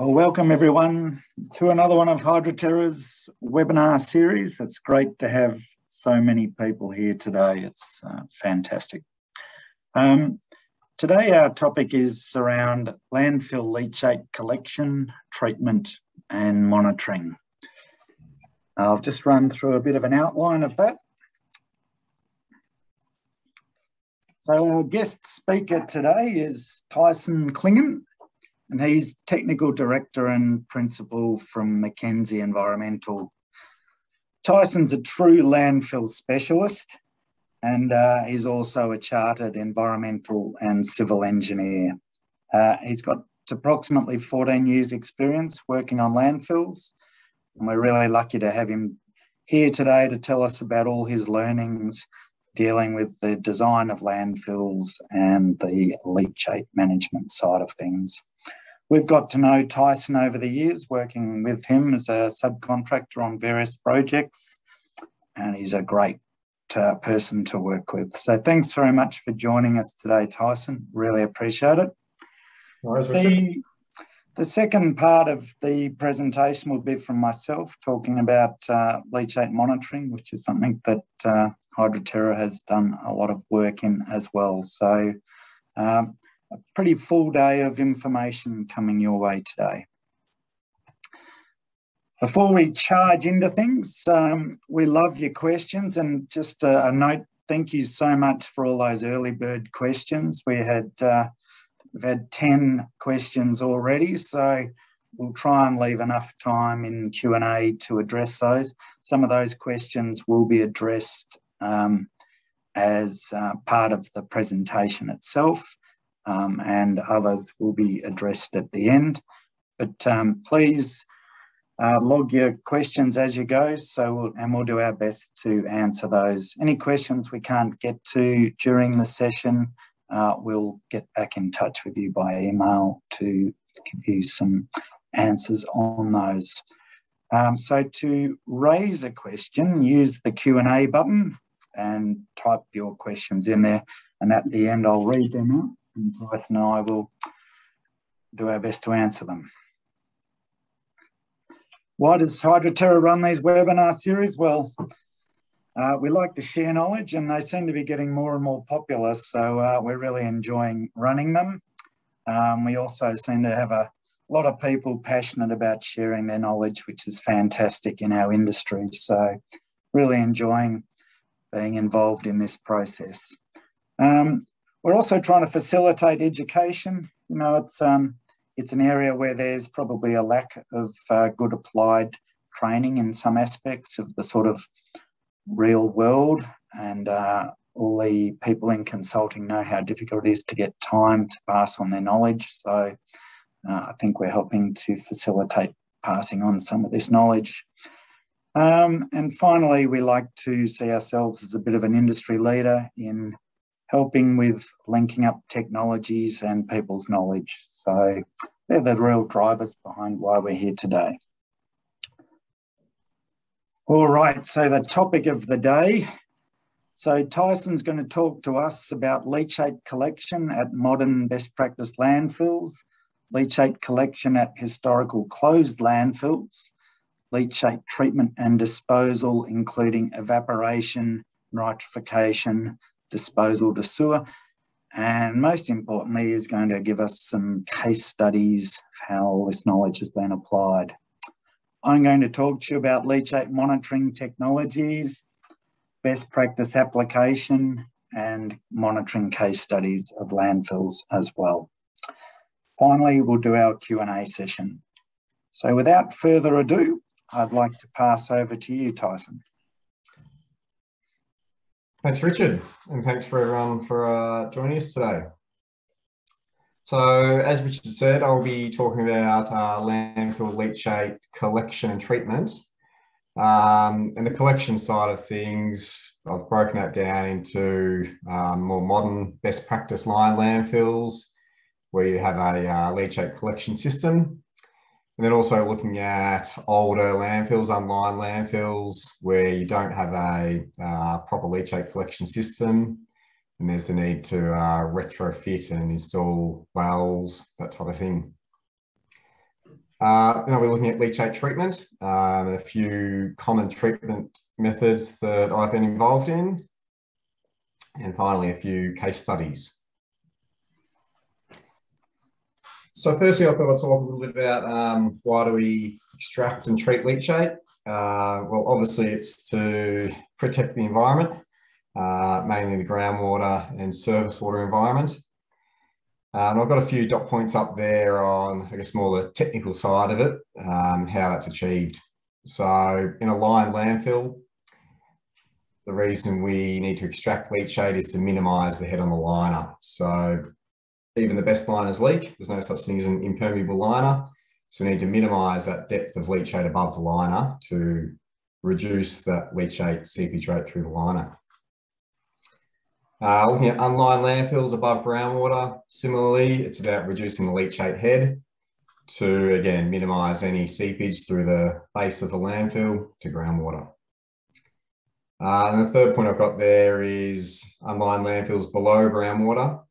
Well, welcome everyone to another one of HydroTerra's webinar series. It's great to have so many people here today. It's uh, fantastic. Um, today our topic is around landfill leachate collection, treatment and monitoring. I'll just run through a bit of an outline of that. So our guest speaker today is Tyson Clingan, and he's Technical Director and Principal from Mackenzie Environmental. Tyson's a true landfill specialist, and uh, he's also a chartered environmental and civil engineer. Uh, he's got approximately 14 years experience working on landfills, and we're really lucky to have him here today to tell us about all his learnings dealing with the design of landfills and the leachate management side of things. We've got to know Tyson over the years, working with him as a subcontractor on various projects, and he's a great uh, person to work with. So thanks very much for joining us today, Tyson. Really appreciate it. the, the second part of the presentation will be from myself, talking about uh, leachate monitoring, which is something that uh, HydroTerra has done a lot of work in as well. So um, a pretty full day of information coming your way today. Before we charge into things, um, we love your questions and just a, a, note, thank you so much for all those early bird questions. We had, uh, we've had 10 questions already, so we'll try and leave enough time in Q&A to address those. Some of those questions will be addressed um, as uh, part of the presentation itself, um, and others will be addressed at the end. But um, please uh, log your questions as you go, so we'll, and we'll do our best to answer those. Any questions we can't get to during the session, uh, we'll get back in touch with you by email to give you some answers on those. Um, so to raise a question, use the Q&A button and type your questions in there. And at the end, I'll read them out and and I will do our best to answer them. Why does HydroTerra run these webinar series? Well, uh, we like to share knowledge and they seem to be getting more and more popular. So uh, we're really enjoying running them. Um, we also seem to have a lot of people passionate about sharing their knowledge, which is fantastic in our industry. So really enjoying being involved in this process. Um, we're also trying to facilitate education. You know, it's um, it's an area where there's probably a lack of uh, good applied training in some aspects of the sort of real world, and uh, all the people in consulting know how difficult it is to get time to pass on their knowledge. So uh, I think we're helping to facilitate passing on some of this knowledge. Um, and finally, we like to see ourselves as a bit of an industry leader in helping with linking up technologies and people's knowledge. So they're the real drivers behind why we're here today. All right, so the topic of the day. So Tyson's going to talk to us about leachate collection at modern best practice landfills, leachate collection at historical closed landfills, leachate treatment and disposal, including evaporation, nitrification, disposal to sewer. And most importantly, is going to give us some case studies of how this knowledge has been applied. I'm going to talk to you about leachate monitoring technologies, best practice application, and monitoring case studies of landfills as well. Finally, we'll do our Q&A session. So without further ado, I'd like to pass over to you, Tyson. Thanks, Richard, and thanks for everyone for uh, joining us today. So, as Richard said, I'll be talking about uh, landfill leachate collection and treatment. Um, and the collection side of things, I've broken that down into um, more modern best practice line landfills, where you have a uh, leachate collection system and then also looking at older landfills, unlined landfills, where you don't have a uh, proper leachate collection system. And there's the need to uh, retrofit and install wells, that type of thing. Uh, then we're looking at leachate treatment um, and a few common treatment methods that I've been involved in. And finally, a few case studies. So firstly, I thought I'd talk a little bit about um, why do we extract and treat leachate? Uh, well, obviously it's to protect the environment, uh, mainly the groundwater and surface water environment. Uh, and I've got a few dot points up there on, I guess, more the technical side of it, um, how that's achieved. So in a lined landfill, the reason we need to extract leachate is to minimise the head on the liner. So even the best liners leak. There's no such thing as an impermeable liner. So we need to minimise that depth of leachate above the liner to reduce that leachate seepage rate through the liner. Uh, looking at unlined landfills above groundwater, similarly, it's about reducing the leachate head to, again, minimise any seepage through the base of the landfill to groundwater. Uh, and the third point I've got there is unlined landfills below groundwater.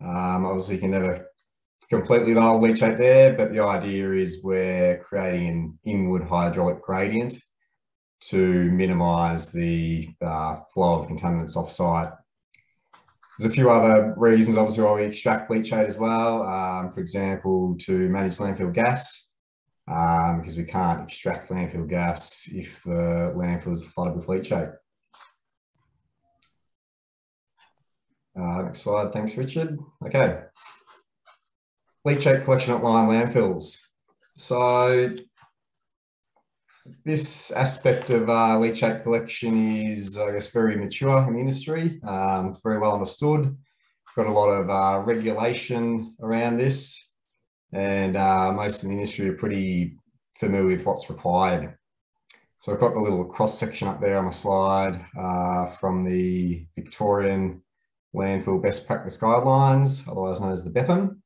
Um, obviously, you can never completely null leachate there, but the idea is we're creating an inward hydraulic gradient to minimise the uh, flow of contaminants off-site. There's a few other reasons, obviously, why we extract leachate as well. Um, for example, to manage landfill gas, um, because we can't extract landfill gas if the landfill is flooded with leachate. Uh, next slide, thanks Richard. Okay, leachate collection at line landfills. So this aspect of uh, leachate collection is, I guess, very mature in the industry, um, very well understood. Got a lot of uh, regulation around this, and uh, most of the industry are pretty familiar with what's required. So I've got the little cross section up there on my slide uh, from the Victorian landfill best practice guidelines, otherwise known as the BEPM.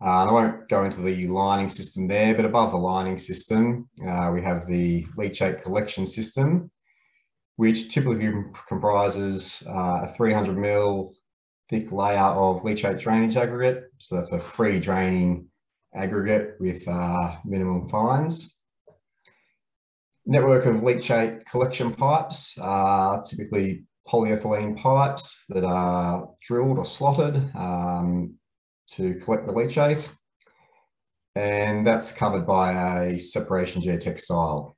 Uh, I won't go into the lining system there, but above the lining system, uh, we have the leachate collection system, which typically comprises uh, a 300 mil thick layer of leachate drainage aggregate. So that's a free draining aggregate with uh, minimum fines. Network of leachate collection pipes, uh, typically polyethylene pipes that are drilled or slotted um, to collect the leachate. And that's covered by a separation geotextile.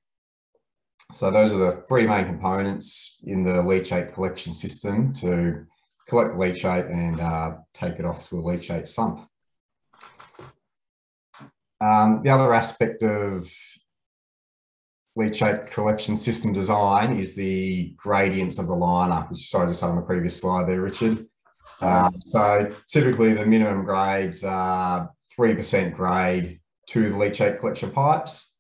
So those are the three main components in the leachate collection system to collect leachate and uh, take it off to a leachate sump. Um, the other aspect of leachate collection system design is the gradients of the liner, which sorry, I just had on the previous slide there, Richard. Um, so typically the minimum grades are 3% grade to the leachate collection pipes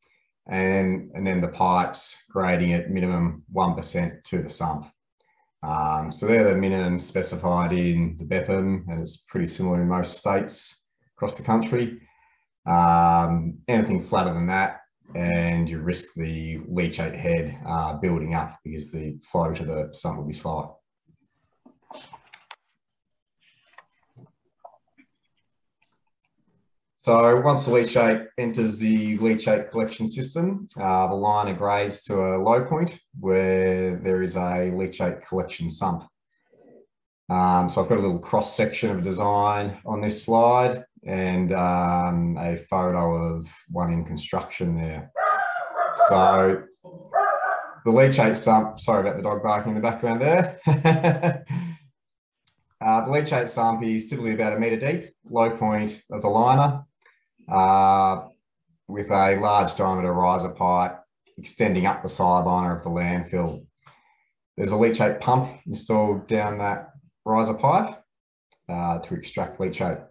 and, and then the pipes grading at minimum 1% to the sump. Um, so they're the minimum specified in the BEPM and it's pretty similar in most states across the country. Um, anything flatter than that and you risk the leachate head uh, building up because the flow to the sump will be slower. So once the leachate enters the leachate collection system, uh, the line grades to a low point where there is a leachate collection sump. Um, so I've got a little cross section of design on this slide and um, a photo of one in construction there. So the leachate sump, sorry about the dog barking in the background there. uh, the leachate sump is typically about a metre deep, low point of the liner, uh, with a large diameter riser pipe extending up the side liner of the landfill. There's a leachate pump installed down that riser pipe uh, to extract leachate.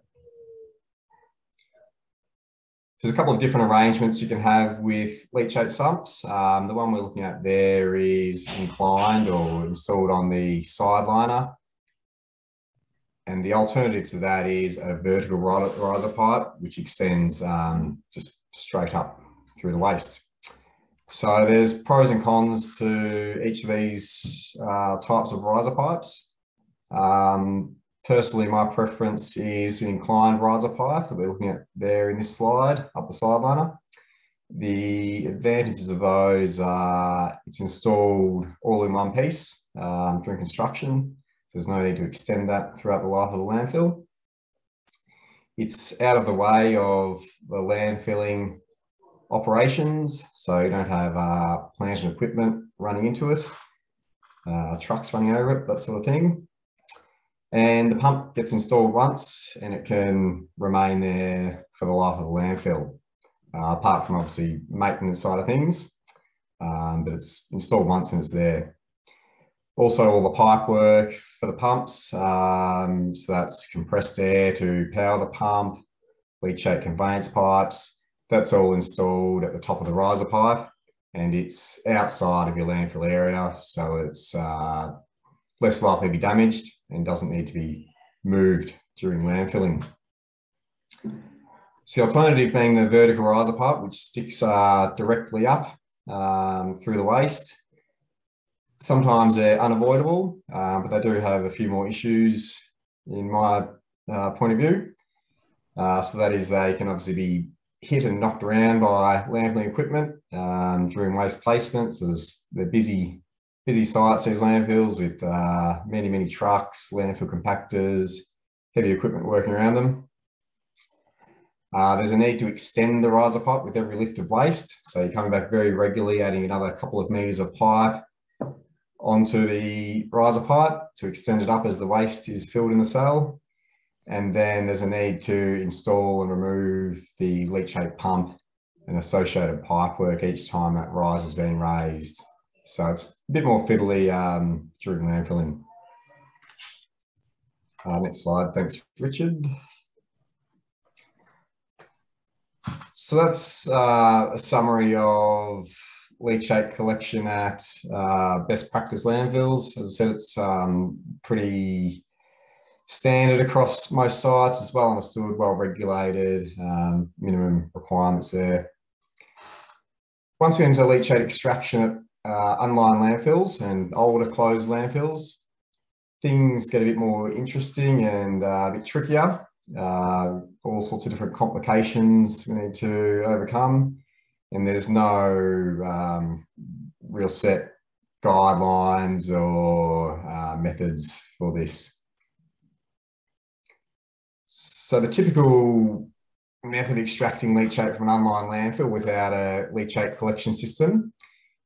There's a couple of different arrangements you can have with leachate sumps. Um, the one we're looking at there is inclined or installed on the side liner. And the alternative to that is a vertical riser pipe, which extends um, just straight up through the waste. So there's pros and cons to each of these uh, types of riser pipes. Um, personally, my preference is an inclined riser pipe that we're looking at there in this slide, up the sideliner. The advantages of those are it's installed all in one piece um, during construction. So there's no need to extend that throughout the life of the landfill. It's out of the way of the landfilling operations, so you don't have uh, plant and equipment running into it, uh, trucks running over it, that sort of thing. And the pump gets installed once and it can remain there for the life of the landfill, uh, apart from obviously maintenance side of things, um, but it's installed once and it's there. Also all the pipe work for the pumps, um, so that's compressed air to power the pump, leachate conveyance pipes, that's all installed at the top of the riser pipe and it's outside of your landfill area, so it's uh, less likely to be damaged and doesn't need to be moved during landfilling. So the alternative being the vertical riser pipe, which sticks uh, directly up um, through the waste. Sometimes they're unavoidable, uh, but they do have a few more issues in my uh, point of view. Uh, so that is they can obviously be hit and knocked around by landfilling equipment um, during waste placement. So they're busy busy sites, these landfills with uh, many, many trucks, landfill compactors, heavy equipment working around them. Uh, there's a need to extend the riser pipe with every lift of waste. So you're coming back very regularly, adding another couple of meters of pipe onto the riser pipe to extend it up as the waste is filled in the cell. And then there's a need to install and remove the leachate pump and associated pipe work each time that rise is being raised. So it's a bit more fiddly um, during landfilling. Uh, next slide. Thanks, Richard. So that's uh, a summary of leachate collection at uh, best practice landfills. As I said, it's um, pretty standard across most sites. It's well understood, well regulated, um, minimum requirements there. Once we enter leachate extraction uh, unlined landfills and older closed landfills, things get a bit more interesting and uh, a bit trickier. Uh, all sorts of different complications we need to overcome. And there's no um, real set guidelines or uh, methods for this. So the typical method of extracting leachate from an unlined landfill without a leachate collection system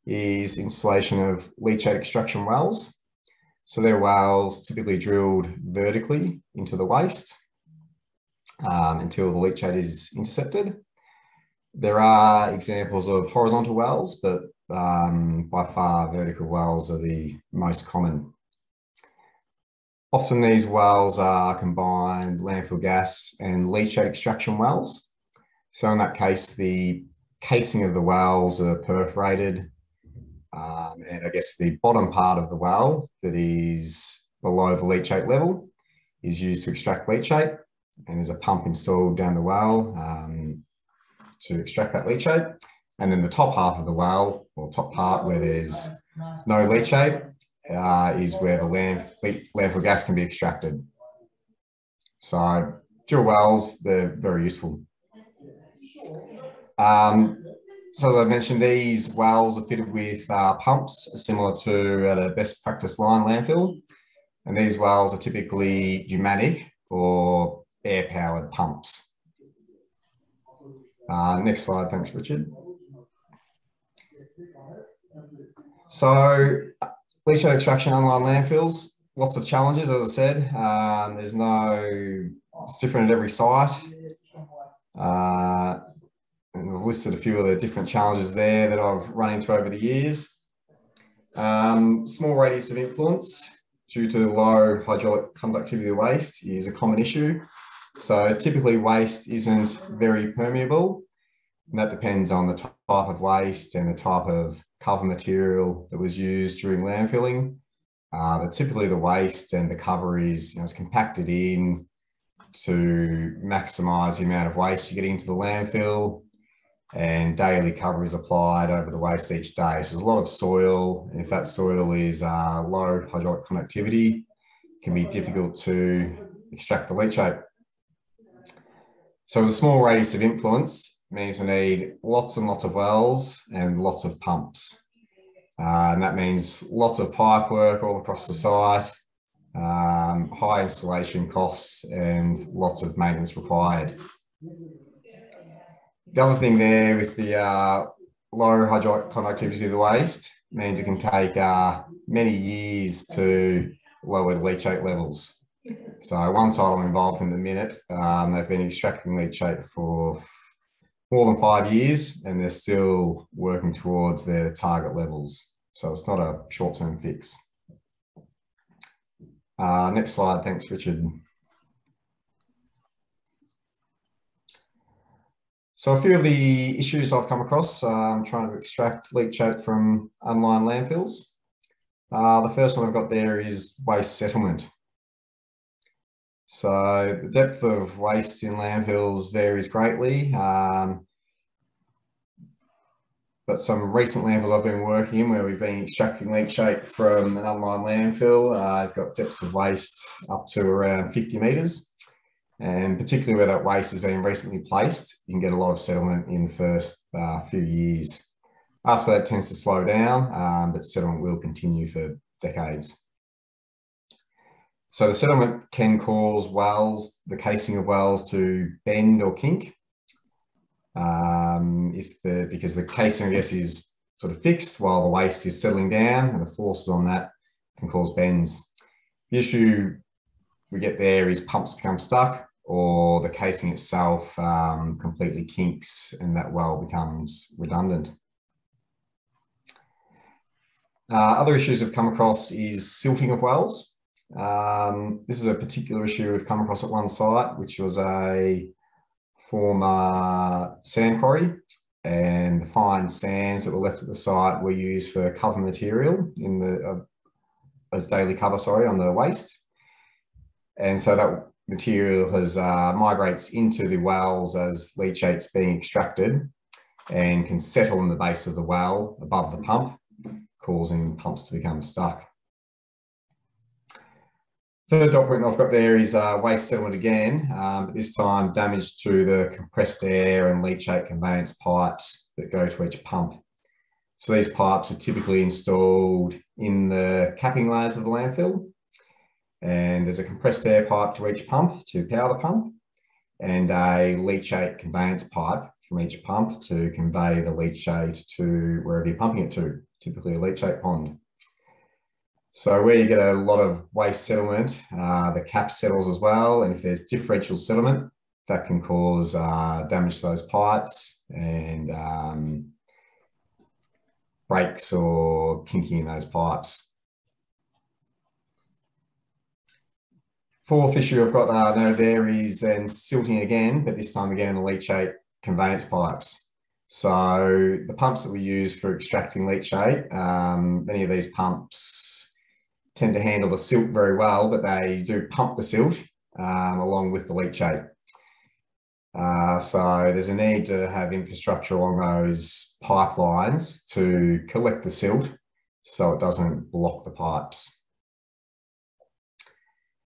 is installation of leachate extraction wells. So they're wells typically drilled vertically into the waste um, until the leachate is intercepted. There are examples of horizontal wells, but um, by far vertical wells are the most common. Often these wells are combined landfill gas and leachate extraction wells. So in that case, the casing of the wells are perforated um, and I guess the bottom part of the well that is below the leachate level is used to extract leachate. And there's a pump installed down the well um, to extract that leachate. And then the top half of the well, or top part where there's no leachate, uh, is where the land, landfill gas can be extracted. So dual wells, they're very useful. Um, so as I mentioned, these wells are fitted with uh, pumps similar to at a best practice line landfill. And these wells are typically pneumatic or air powered pumps. Uh, next slide, thanks Richard. So leachate extraction unlined landfills, lots of challenges, as I said. Um, there's no, it's different at every site. Uh, and I've listed a few of the different challenges there that I've run into over the years. Um, small radius of influence due to low hydraulic conductivity of waste is a common issue. So typically waste isn't very permeable and that depends on the type of waste and the type of cover material that was used during landfilling. Uh, but typically the waste and the cover is, you know, compacted in to maximize the amount of waste you get into the landfill and daily cover is applied over the waste each day. So there's a lot of soil. And if that soil is uh, low hydraulic conductivity, it can be difficult to extract the leachate. So the small radius of influence means we need lots and lots of wells and lots of pumps. Uh, and that means lots of pipe work all across the site, um, high installation costs and lots of maintenance required. The other thing there with the uh, low hydraulic conductivity of the waste means it can take uh, many years to lower the leachate levels. So one site I'm involved in the minute, um, they've been extracting leachate for more than five years and they're still working towards their target levels. So it's not a short-term fix. Uh, next slide, thanks Richard. So a few of the issues I've come across um, trying to extract leachate from unlined landfills. Uh, the first one I've got there is waste settlement. So the depth of waste in landfills varies greatly. Um, but some recent landfills I've been working in where we've been extracting leachate from an unlined landfill, uh, I've got depths of waste up to around 50 metres. And particularly where that waste has been recently placed, you can get a lot of settlement in the first uh, few years. After that tends to slow down, um, but settlement will continue for decades. So the settlement can cause wells, the casing of wells to bend or kink. Um, if the, because the casing, I guess, is sort of fixed while the waste is settling down and the forces on that can cause bends. The issue we get there is pumps become stuck or the casing itself um, completely kinks and that well becomes redundant. Uh, other issues we've come across is silting of wells. Um, this is a particular issue we've come across at one site, which was a former sand quarry and the fine sands that were left at the site were used for cover material in the uh, as daily cover sorry on the waste and so that material has uh, migrates into the wells as leachate's being extracted and can settle in the base of the well above the pump causing pumps to become stuck Third dot point I've got there is uh, waste settlement again, um, but this time damage to the compressed air and leachate conveyance pipes that go to each pump. So these pipes are typically installed in the capping layers of the landfill. And there's a compressed air pipe to each pump to power the pump and a leachate conveyance pipe from each pump to convey the leachate to wherever you're pumping it to, typically a leachate pond. So where you get a lot of waste settlement, uh, the cap settles as well. And if there's differential settlement, that can cause uh, damage to those pipes and um, breaks or kinking in those pipes. Fourth issue I've got uh, there is then silting again, but this time again leachate conveyance pipes. So the pumps that we use for extracting leachate, um, many of these pumps tend to handle the silt very well, but they do pump the silt um, along with the leachate. Uh, so there's a need to have infrastructure along those pipelines to collect the silt so it doesn't block the pipes.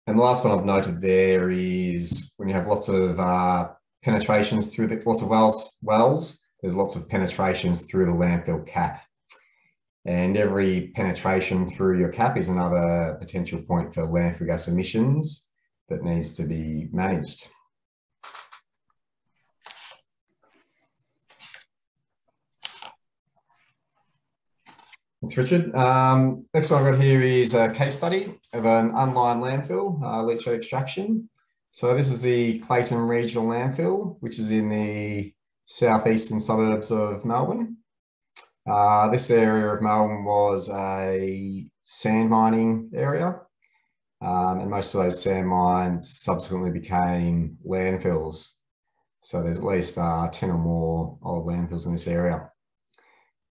And the last one I've noted there is when you have lots of uh, penetrations through the, lots of wells, wells, there's lots of penetrations through the landfill cap. And every penetration through your cap is another potential point for landfill gas emissions that needs to be managed. Thanks, Richard. Um, next one I've got here is a case study of an unlined landfill, uh, leachate extraction. So this is the Clayton Regional Landfill, which is in the southeastern suburbs of Melbourne. Uh, this area of Melbourne was a sand mining area, um, and most of those sand mines subsequently became landfills. So there's at least uh, 10 or more old landfills in this area.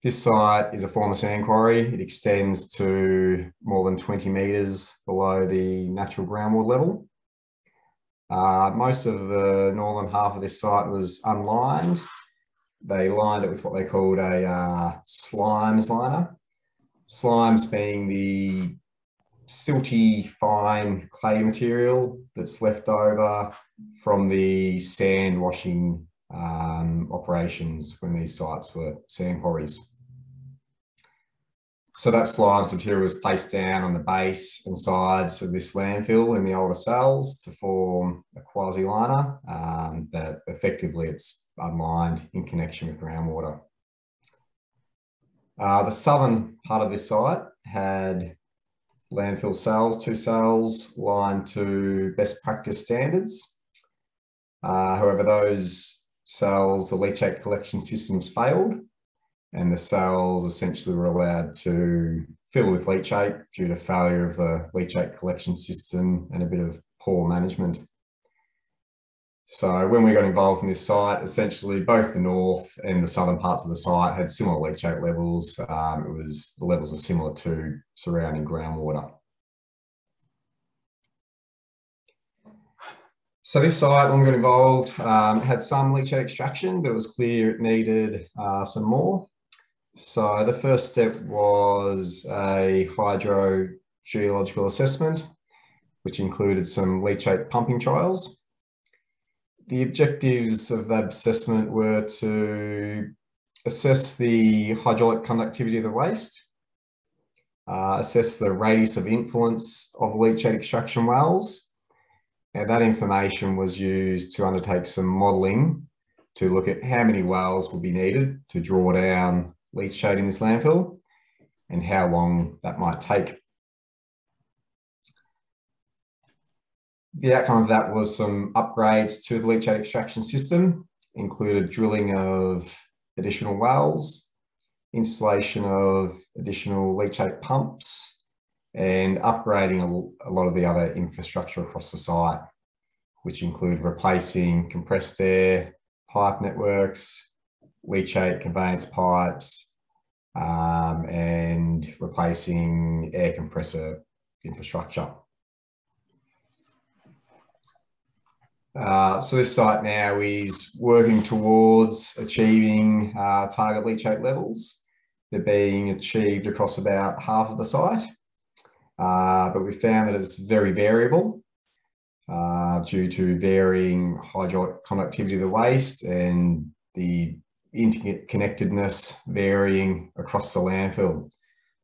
This site is a former sand quarry. It extends to more than 20 metres below the natural groundwater level. Uh, most of the northern half of this site was unlined they lined it with what they called a uh, slimes liner. Slimes being the silty, fine clay material that's left over from the sand washing um, operations when these sites were sand quarries. So that slime material was placed down on the base and sides of this landfill in the older cells to form a quasi-liner, um, but effectively it's unlined in connection with groundwater. Uh, the southern part of this site had landfill cells, two cells lined to best practice standards. Uh, however, those cells, the leachate collection systems failed and the cells essentially were allowed to fill with leachate due to failure of the leachate collection system and a bit of poor management. So when we got involved in this site, essentially both the north and the southern parts of the site had similar leachate levels. Um, it was the levels are similar to surrounding groundwater. So this site, when we got involved, um, had some leachate extraction, but it was clear it needed uh, some more. So the first step was a hydrogeological assessment, which included some leachate pumping trials. The objectives of that assessment were to assess the hydraulic conductivity of the waste, uh, assess the radius of influence of leachate extraction wells, and that information was used to undertake some modelling to look at how many wells would be needed to draw down leachate in this landfill and how long that might take. The outcome of that was some upgrades to the leachate extraction system, included drilling of additional wells, installation of additional leachate pumps, and upgrading a, a lot of the other infrastructure across the site, which include replacing compressed air pipe networks, leachate conveyance pipes, um, and replacing air compressor infrastructure. Uh, so this site now is working towards achieving uh, target leachate levels. They're being achieved across about half of the site, uh, but we found that it's very variable uh, due to varying hydraulic conductivity of the waste and the interconnectedness varying across the landfill.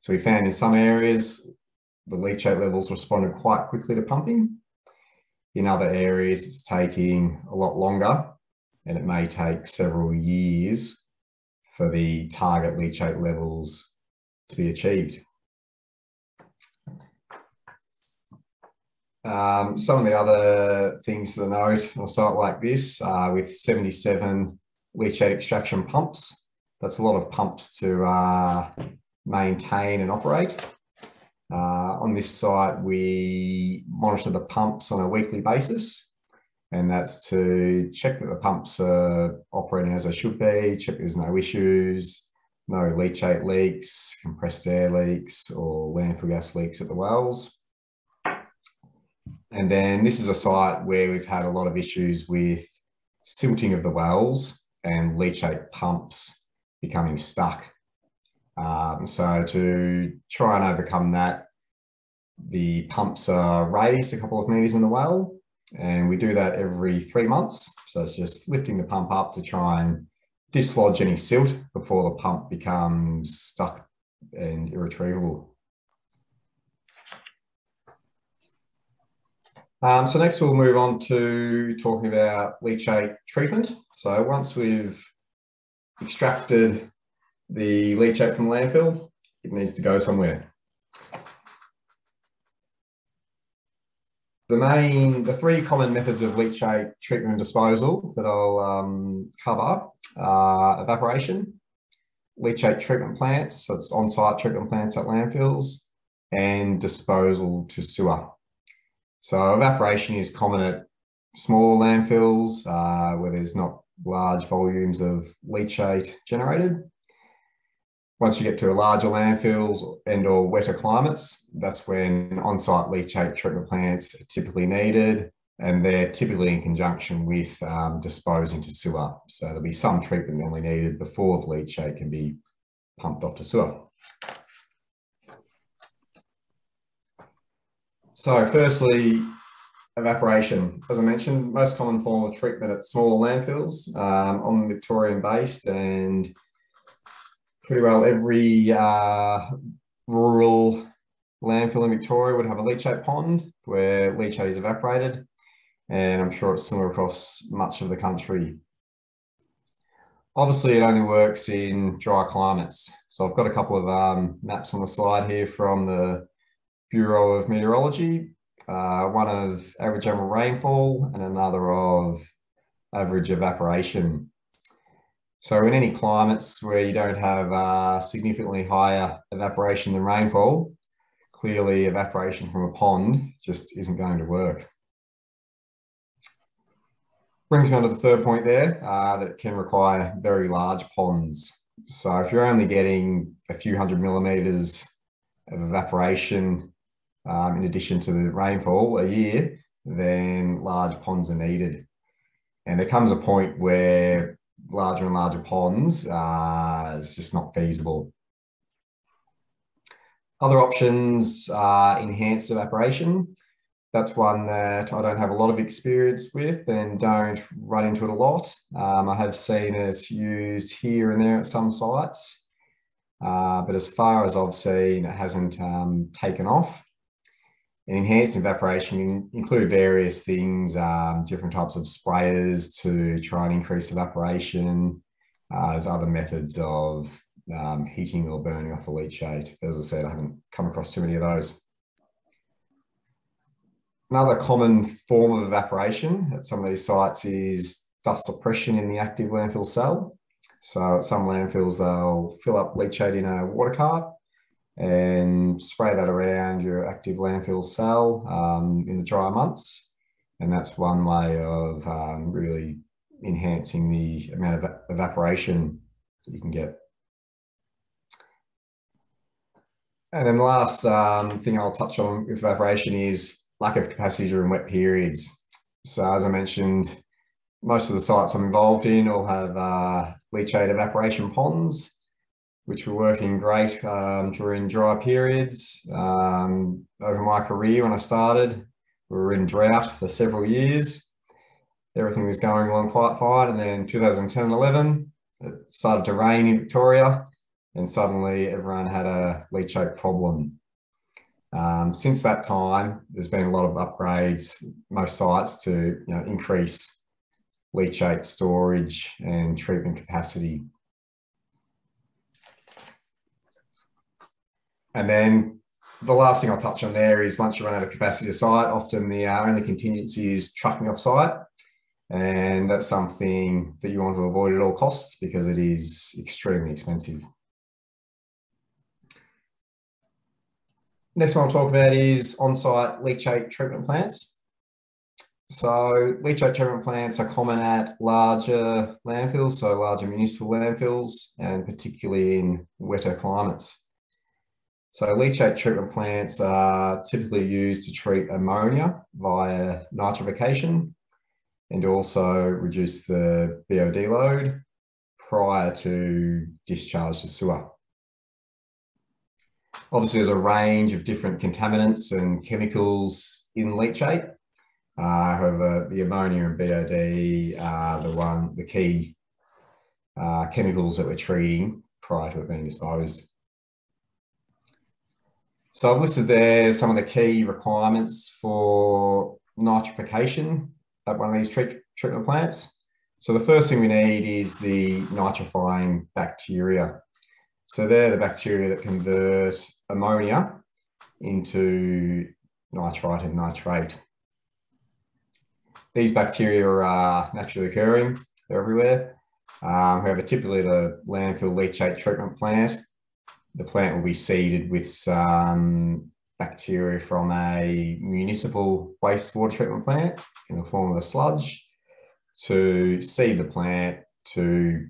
So we found in some areas the leachate levels responded quite quickly to pumping. In other areas, it's taking a lot longer and it may take several years for the target leachate levels to be achieved. Um, some of the other things to note on a site like this, uh, with 77 leachate extraction pumps. That's a lot of pumps to uh, maintain and operate. Uh, on this site, we monitor the pumps on a weekly basis, and that's to check that the pumps are operating as they should be, check there's no issues, no leachate leaks, compressed air leaks, or landfill gas leaks at the wells. And then this is a site where we've had a lot of issues with silting of the wells and leachate pumps becoming stuck. Um, so to try and overcome that, the pumps are raised a couple of meters in the well, and we do that every three months. So it's just lifting the pump up to try and dislodge any silt before the pump becomes stuck and irretrievable. Um, so next we'll move on to talking about leachate treatment. So once we've extracted the leachate from landfill, it needs to go somewhere. The main, the three common methods of leachate treatment and disposal that I'll um, cover are evaporation, leachate treatment plants, so it's on-site treatment plants at landfills, and disposal to sewer. So evaporation is common at small landfills uh, where there's not large volumes of leachate generated. Once you get to larger landfills and or wetter climates, that's when on-site leachate treatment plants are typically needed and they're typically in conjunction with um, disposing to sewer. So there'll be some treatment only needed before the leachate can be pumped off to sewer. So firstly, evaporation. As I mentioned, most common form of treatment at smaller landfills um, on Victorian based and pretty well every uh, rural landfill in Victoria would have a leachate pond where leachate is evaporated. And I'm sure it's similar across much of the country. Obviously, it only works in dry climates. So I've got a couple of um, maps on the slide here from the Bureau of Meteorology, uh, one of average annual rainfall and another of average evaporation. So in any climates where you don't have uh, significantly higher evaporation than rainfall, clearly evaporation from a pond just isn't going to work. Brings me on to the third point there, uh, that it can require very large ponds. So if you're only getting a few hundred millimetres of evaporation um, in addition to the rainfall a year, then large ponds are needed. And there comes a point where larger and larger ponds uh, is just not feasible. Other options are enhanced evaporation. That's one that I don't have a lot of experience with and don't run into it a lot. Um, I have seen it used here and there at some sites, uh, but as far as I've seen, it hasn't um, taken off. Enhanced evaporation include various things, um, different types of sprayers to try and increase evaporation. Uh, there's other methods of um, heating or burning off the leachate. As I said, I haven't come across too many of those. Another common form of evaporation at some of these sites is dust suppression in the active landfill cell. So at some landfills, they'll fill up leachate in a water cart and spray that around your active landfill cell um, in the dry months. And that's one way of um, really enhancing the amount of evaporation that you can get. And then the last um, thing I'll touch on with evaporation is lack of capacity during wet periods. So as I mentioned, most of the sites I'm involved in all have uh, leachate evaporation ponds which were working great um, during dry periods. Um, over my career, when I started, we were in drought for several years. Everything was going along quite fine. And then 2010 11, it started to rain in Victoria, and suddenly everyone had a leachate problem. Um, since that time, there's been a lot of upgrades, most sites to you know, increase leachate storage and treatment capacity. And then the last thing I'll touch on there is once you run out of capacity to site, often the uh, only contingency is trucking off site. And that's something that you want to avoid at all costs because it is extremely expensive. Next one I'll talk about is on-site leachate treatment plants. So leachate treatment plants are common at larger landfills, so larger municipal landfills, and particularly in wetter climates. So leachate treatment plants are typically used to treat ammonia via nitrification and also reduce the BOD load prior to discharge to sewer. Obviously, there's a range of different contaminants and chemicals in leachate. Uh, however, the ammonia and BOD are the one, the key uh, chemicals that we're treating prior to it being disposed. So I've listed there some of the key requirements for nitrification at one of these treat treatment plants. So the first thing we need is the nitrifying bacteria. So they're the bacteria that convert ammonia into nitrite and nitrate. These bacteria are naturally occurring, they're everywhere. Um, however, typically the landfill leachate treatment plant the plant will be seeded with some bacteria from a municipal wastewater treatment plant in the form of a sludge to seed the plant to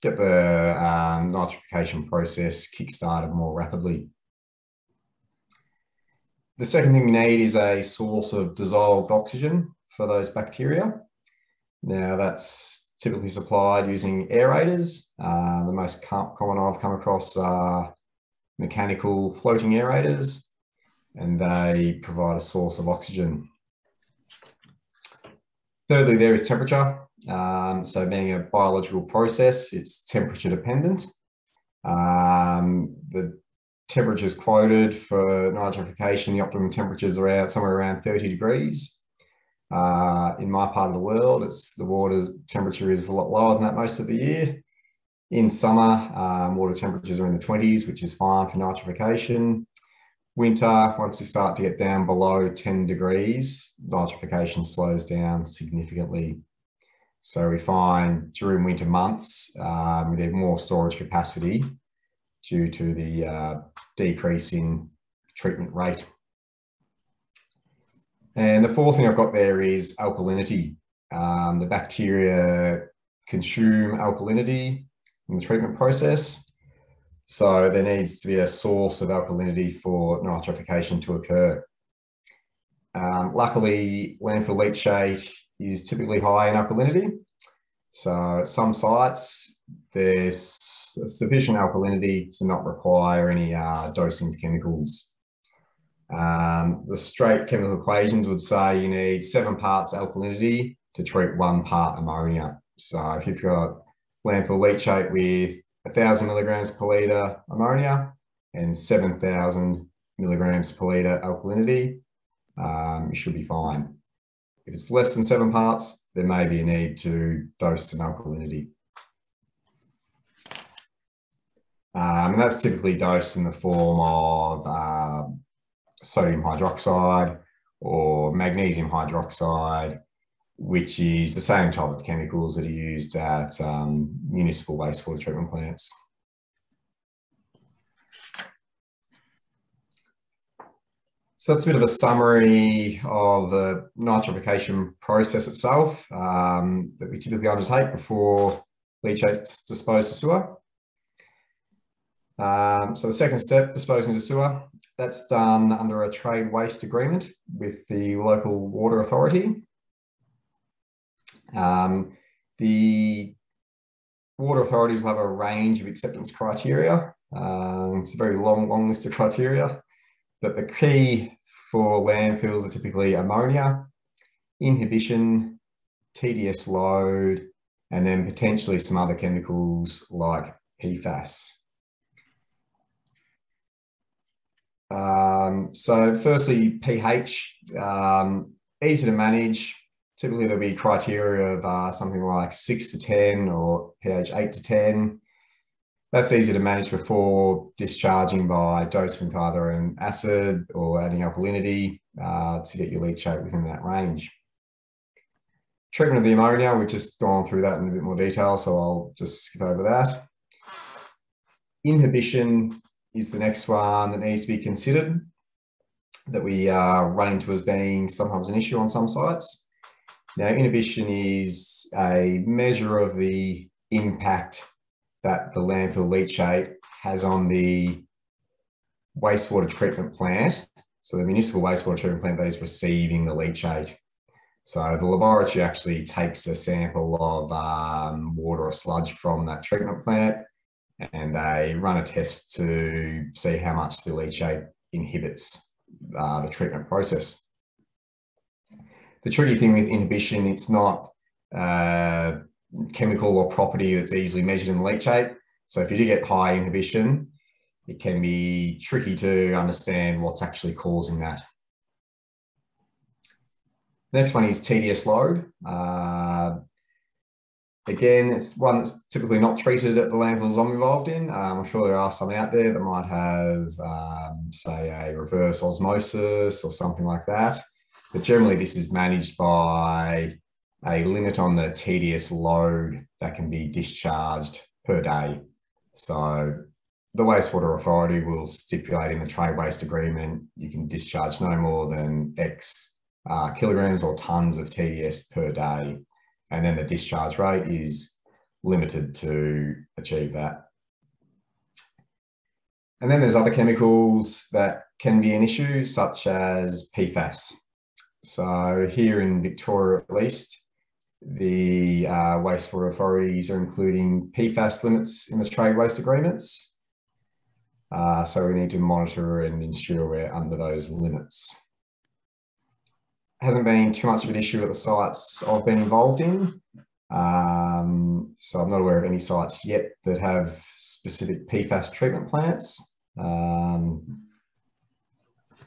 get the um, nitrification process kick-started more rapidly. The second thing we need is a source of dissolved oxygen for those bacteria. Now that's typically supplied using aerators. Uh, the most common I've come across are mechanical floating aerators. and they provide a source of oxygen. Thirdly, there is temperature. Um, so being a biological process, it's temperature dependent. Um, the temperatures quoted for nitrification, the optimum temperatures are around somewhere around 30 degrees. Uh, in my part of the world, it's the water's temperature is a lot lower than that most of the year. In summer, um, water temperatures are in the 20s, which is fine for nitrification. Winter, once you start to get down below 10 degrees, nitrification slows down significantly. So we find during winter months, um, we need more storage capacity due to the uh, decrease in treatment rate. And the fourth thing I've got there is alkalinity. Um, the bacteria consume alkalinity in the treatment process. So there needs to be a source of alkalinity for nitrification to occur. Um, luckily, landfill leachate is typically high in alkalinity. So at some sites, there's sufficient alkalinity to not require any uh, dosing chemicals. Um, the straight chemical equations would say you need seven parts alkalinity to treat one part ammonia. So if you've got landfill leachate with 1,000 milligrams per litre ammonia and 7,000 milligrams per litre alkalinity, um, you should be fine. If it's less than seven parts, there may be a need to dose some alkalinity. Um, and that's typically dosed in the form of uh, sodium hydroxide or magnesium hydroxide, which is the same type of chemicals that are used at um, municipal wastewater treatment plants. So that's a bit of a summary of the nitrification process itself um, that we typically undertake before leachate disposed to sewer. Um, so the second step, disposing to sewer, that's done under a trade waste agreement with the local water authority. Um, the water authorities will have a range of acceptance criteria. Um, it's a very long, long list of criteria, but the key for landfills are typically ammonia, inhibition, TDS load, and then potentially some other chemicals like PFAS. Um, so firstly, pH, um, easy to manage. Typically there'll be criteria of uh, something like six to 10 or pH eight to 10. That's easy to manage before discharging by dosing with either an acid or adding alkalinity uh, to get your leachate within that range. Treatment of the ammonia, we've just gone through that in a bit more detail, so I'll just skip over that. Inhibition is the next one that needs to be considered that we uh, run into as being sometimes an issue on some sites. Now, inhibition is a measure of the impact that the landfill leachate has on the wastewater treatment plant. So the municipal wastewater treatment plant that is receiving the leachate. So the laboratory actually takes a sample of um, water or sludge from that treatment plant and they run a test to see how much the leachate inhibits uh, the treatment process. The tricky thing with inhibition, it's not uh, chemical or property that's easily measured in leachate. So if you do get high inhibition, it can be tricky to understand what's actually causing that. Next one is TDS load. Uh, Again, it's one that's typically not treated at the landfills I'm involved in. Um, I'm sure there are some out there that might have, um, say, a reverse osmosis or something like that. But generally, this is managed by a limit on the TDS load that can be discharged per day. So the wastewater authority will stipulate in the trade waste agreement you can discharge no more than X uh, kilograms or tons of TDS per day and then the discharge rate is limited to achieve that. And then there's other chemicals that can be an issue, such as PFAS. So here in Victoria, at least, the uh, wastewater authorities are including PFAS limits in the trade waste agreements. Uh, so we need to monitor and ensure we're under those limits. Hasn't been too much of an issue at the sites I've been involved in. Um, so I'm not aware of any sites yet that have specific PFAS treatment plants. Um,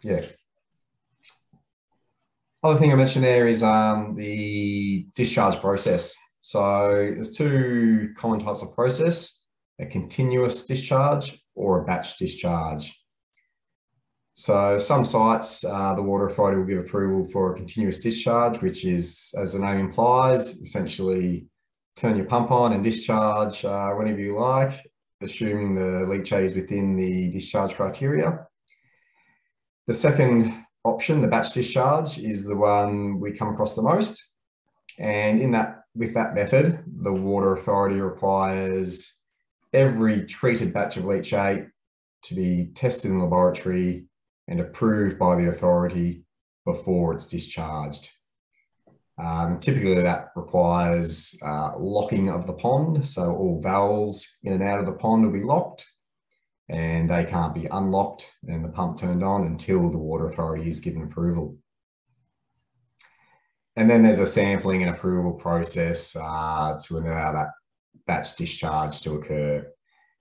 yeah. Other thing I mentioned there is um, the discharge process. So there's two common types of process, a continuous discharge or a batch discharge. So some sites, uh, the Water Authority will give approval for a continuous discharge, which is, as the name implies, essentially turn your pump on and discharge uh, whenever you like, assuming the leachate is within the discharge criteria. The second option, the batch discharge, is the one we come across the most. And in that, with that method, the Water Authority requires every treated batch of leachate to be tested in the laboratory and approved by the authority before it's discharged. Um, typically that requires uh, locking of the pond. So all valves in and out of the pond will be locked and they can't be unlocked and the pump turned on until the water authority is given approval. And then there's a sampling and approval process uh, to allow that batch discharge to occur.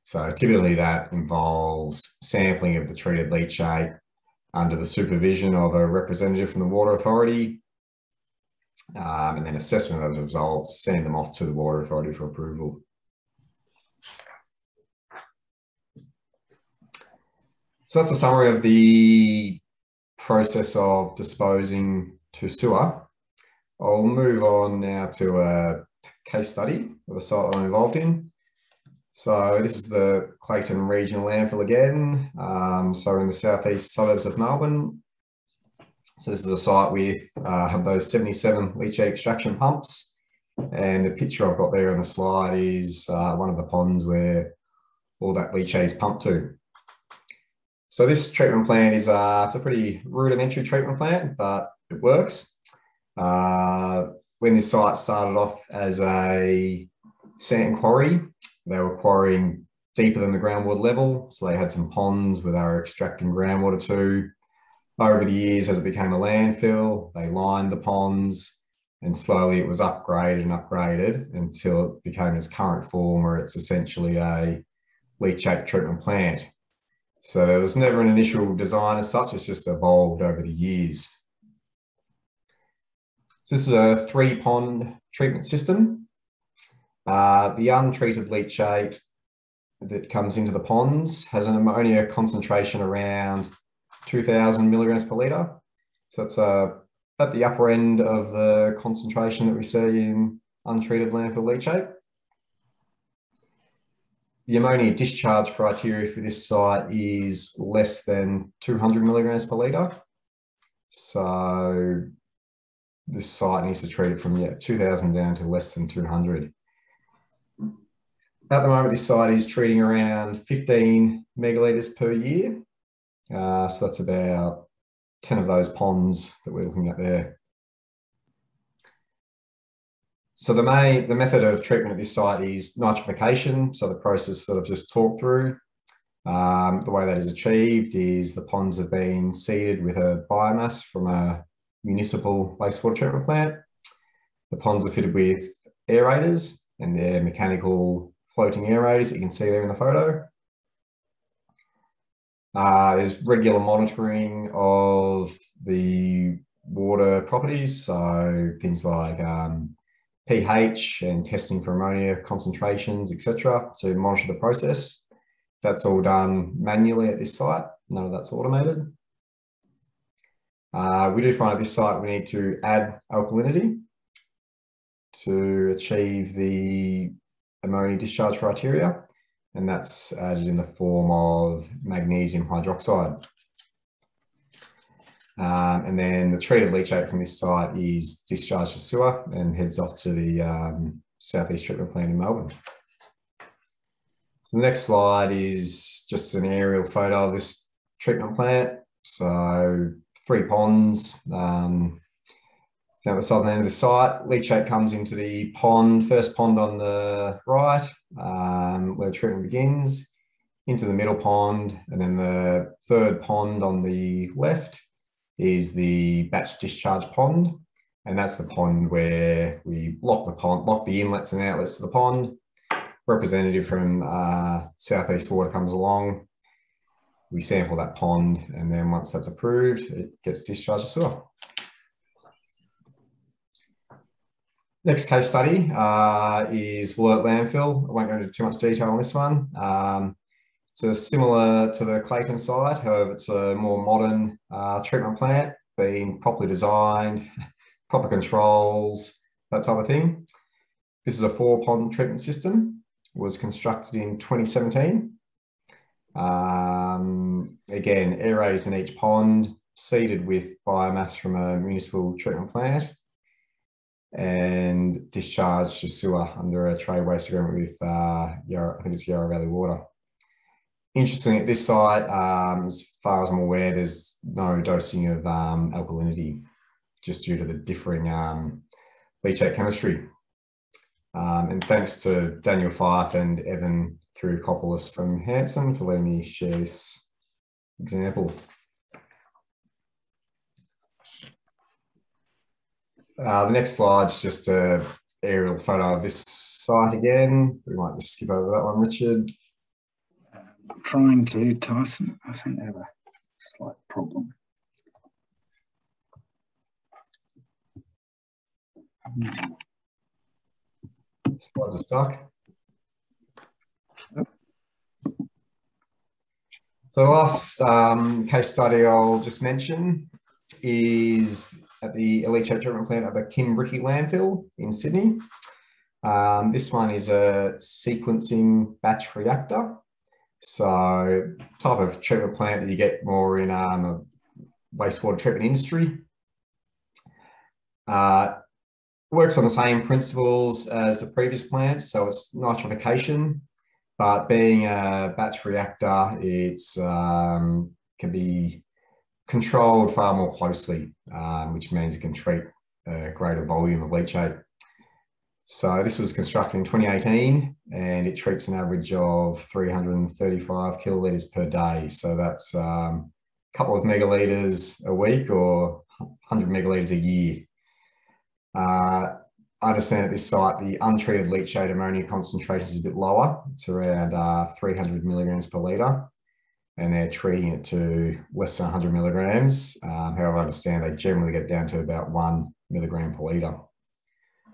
So typically that involves sampling of the treated leachate under the supervision of a representative from the Water Authority, um, and then assessment of those results, sending them off to the Water Authority for approval. So that's a summary of the process of disposing to sewer. I'll move on now to a case study of a site I'm involved in. So this is the Clayton Regional Landfill again. Um, so in the southeast suburbs of Melbourne. So this is a site with uh, have those 77 leachate extraction pumps. And the picture I've got there on the slide is uh, one of the ponds where all that leachate is pumped to. So this treatment plant is uh, it's a pretty rudimentary treatment plant, but it works. Uh, when this site started off as a sand quarry, they were quarrying deeper than the groundwater level. So they had some ponds where they were extracting groundwater too. Over the years, as it became a landfill, they lined the ponds and slowly it was upgraded and upgraded until it became its current form where it's essentially a leachate treatment plant. So there was never an initial design as such, it's just evolved over the years. So this is a three pond treatment system. Uh, the untreated leachate that comes into the ponds has an ammonia concentration around 2000 milligrams per litre. So it's uh, at the upper end of the concentration that we see in untreated landfill leachate. The ammonia discharge criteria for this site is less than 200 milligrams per litre. So this site needs to treat it from yeah, 2000 down to less than 200 at the moment, this site is treating around 15 megalitres per year. Uh, so that's about 10 of those ponds that we're looking at there. So the main, the method of treatment at this site is nitrification. So the process sort of just talked through. Um, the way that is achieved is the ponds have been seeded with a biomass from a municipal wastewater treatment plant. The ponds are fitted with aerators and they're mechanical floating aerators that you can see there in the photo. Uh, there's regular monitoring of the water properties, so things like um, pH and testing for ammonia concentrations, etc., to monitor the process. That's all done manually at this site. None of that's automated. Uh, we do find at this site we need to add alkalinity to achieve the ammonia discharge criteria, and that's added in the form of magnesium hydroxide. Um, and then the treated leachate from this site is discharged to sewer and heads off to the um, Southeast Treatment Plant in Melbourne. So the next slide is just an aerial photo of this treatment plant. So three ponds, um, down the southern end of the site. Leachate comes into the pond, first pond on the right, um, where the treatment begins. into the middle pond, and then the third pond on the left is the batch discharge pond. And that's the pond where we lock the pond, lock the inlets and outlets to the pond. Representative from uh, Southeast Water comes along. We sample that pond, and then once that's approved, it gets discharged to sewer. Next case study uh, is Wollert Landfill. I won't go into too much detail on this one. Um, it's similar to the Clayton site, however, it's a more modern uh, treatment plant, being properly designed, proper controls, that type of thing. This is a four pond treatment system, was constructed in 2017. Um, again, aerators in each pond, seeded with biomass from a municipal treatment plant and discharged to sewer under a trade waste agreement with uh, Yarra, I think it's Yarra Valley Water. Interesting at this site, um, as far as I'm aware, there's no dosing of um, alkalinity just due to the differing um, leachate chemistry. Um, and thanks to Daniel Fife and Evan Kirikopoulos from Hanson for letting me share this example. Uh, the next slide is just a aerial photo of this site again. We might just skip over that one, Richard. I'm trying to, Tyson. I think I have a slight problem. Slide stuck. So the last um, case study I'll just mention is at the leachate treatment plant at the Kimbriki landfill in Sydney. Um, this one is a sequencing batch reactor. So type of treatment plant that you get more in um, a wastewater treatment industry. Uh, works on the same principles as the previous plant. So it's nitrification, but being a batch reactor, it's um, can be controlled far more closely, um, which means it can treat a greater volume of leachate. So this was constructed in 2018 and it treats an average of 335 kilolitres per day. So that's um, a couple of megalitres a week or 100 megalitres a year. Uh, I understand at this site, the untreated leachate ammonia concentration is a bit lower. It's around uh, 300 milligrams per litre and they're treating it to less than 100 milligrams. Um, however, I understand they generally get down to about one milligram per litre.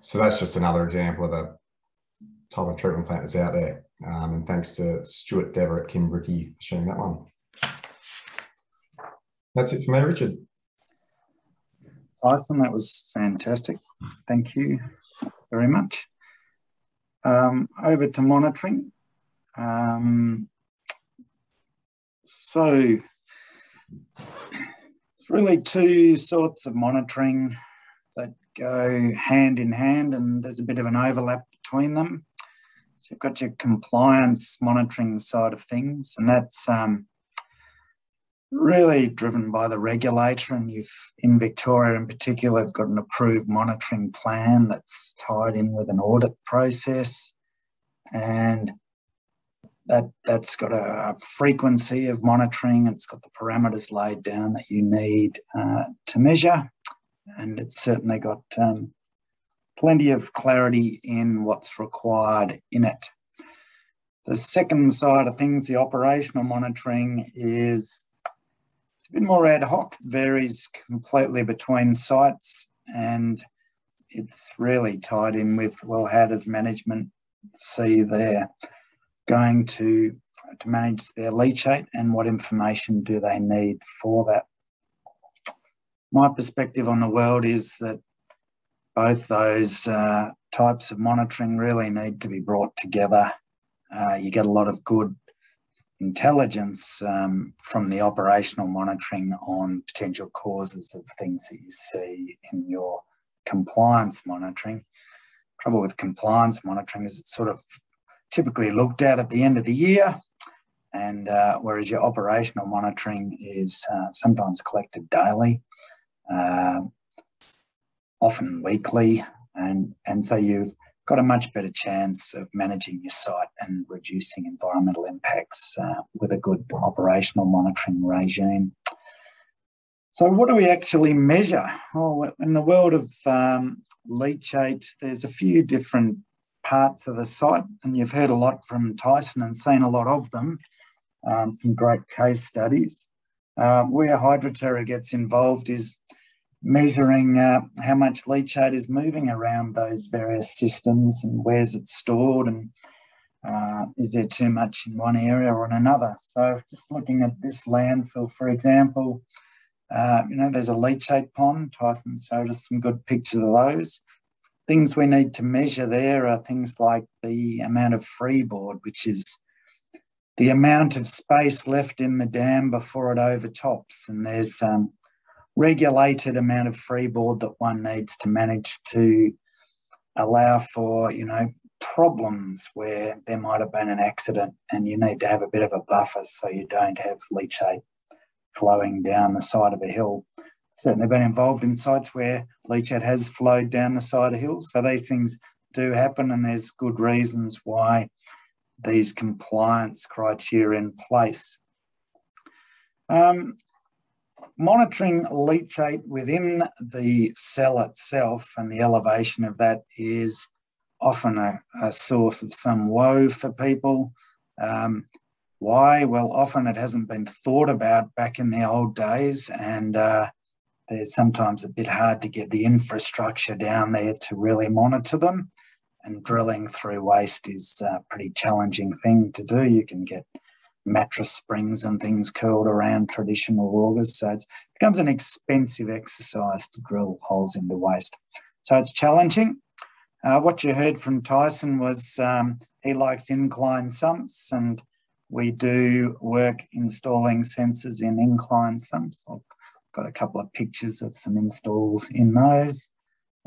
So that's just another example of a type of treatment plant that's out there. Um, and thanks to Stuart Dever at Kimbriki for sharing that one. That's it for me, Richard. Tyson, that was fantastic. Thank you very much. Um, over to monitoring. Um, so it's really two sorts of monitoring that go hand in hand and there's a bit of an overlap between them. So you've got your compliance monitoring side of things and that's um, really driven by the regulator and you've in Victoria in particular have got an approved monitoring plan that's tied in with an audit process and that that's got a frequency of monitoring. It's got the parameters laid down that you need uh, to measure, and it's certainly got um, plenty of clarity in what's required in it. The second side of things, the operational monitoring, is it's a bit more ad hoc, varies completely between sites, and it's really tied in with well, how does management see their going to, to manage their leachate and what information do they need for that. My perspective on the world is that both those uh, types of monitoring really need to be brought together. Uh, you get a lot of good intelligence um, from the operational monitoring on potential causes of things that you see in your compliance monitoring. Trouble with compliance monitoring is it's sort of typically looked at at the end of the year. And uh, whereas your operational monitoring is uh, sometimes collected daily, uh, often weekly. And, and so you've got a much better chance of managing your site and reducing environmental impacts uh, with a good operational monitoring regime. So what do we actually measure? Oh, in the world of um, leachate, there's a few different parts of the site, and you've heard a lot from Tyson and seen a lot of them, um, some great case studies. Uh, where HydroTerra gets involved is measuring uh, how much leachate is moving around those various systems and where's it stored and uh, is there too much in one area or in another. So just looking at this landfill, for example, uh, you know, there's a leachate pond. Tyson showed us some good pictures of those. Things we need to measure there are things like the amount of freeboard, which is the amount of space left in the dam before it overtops. And there's um, regulated amount of freeboard that one needs to manage to allow for, you know, problems where there might have been an accident and you need to have a bit of a buffer so you don't have leachate flowing down the side of a hill. Certainly been involved in sites where leachate has flowed down the side of hills. So these things do happen and there's good reasons why these compliance criteria in place. Um, monitoring leachate within the cell itself and the elevation of that is often a, a source of some woe for people. Um, why? Well, often it hasn't been thought about back in the old days, and uh, there's sometimes a bit hard to get the infrastructure down there to really monitor them. And drilling through waste is a pretty challenging thing to do. You can get mattress springs and things curled around traditional augers. So it becomes an expensive exercise to drill holes into waste. So it's challenging. Uh, what you heard from Tyson was um, he likes incline sumps and we do work installing sensors in incline sumps. I've got a couple of pictures of some installs in those.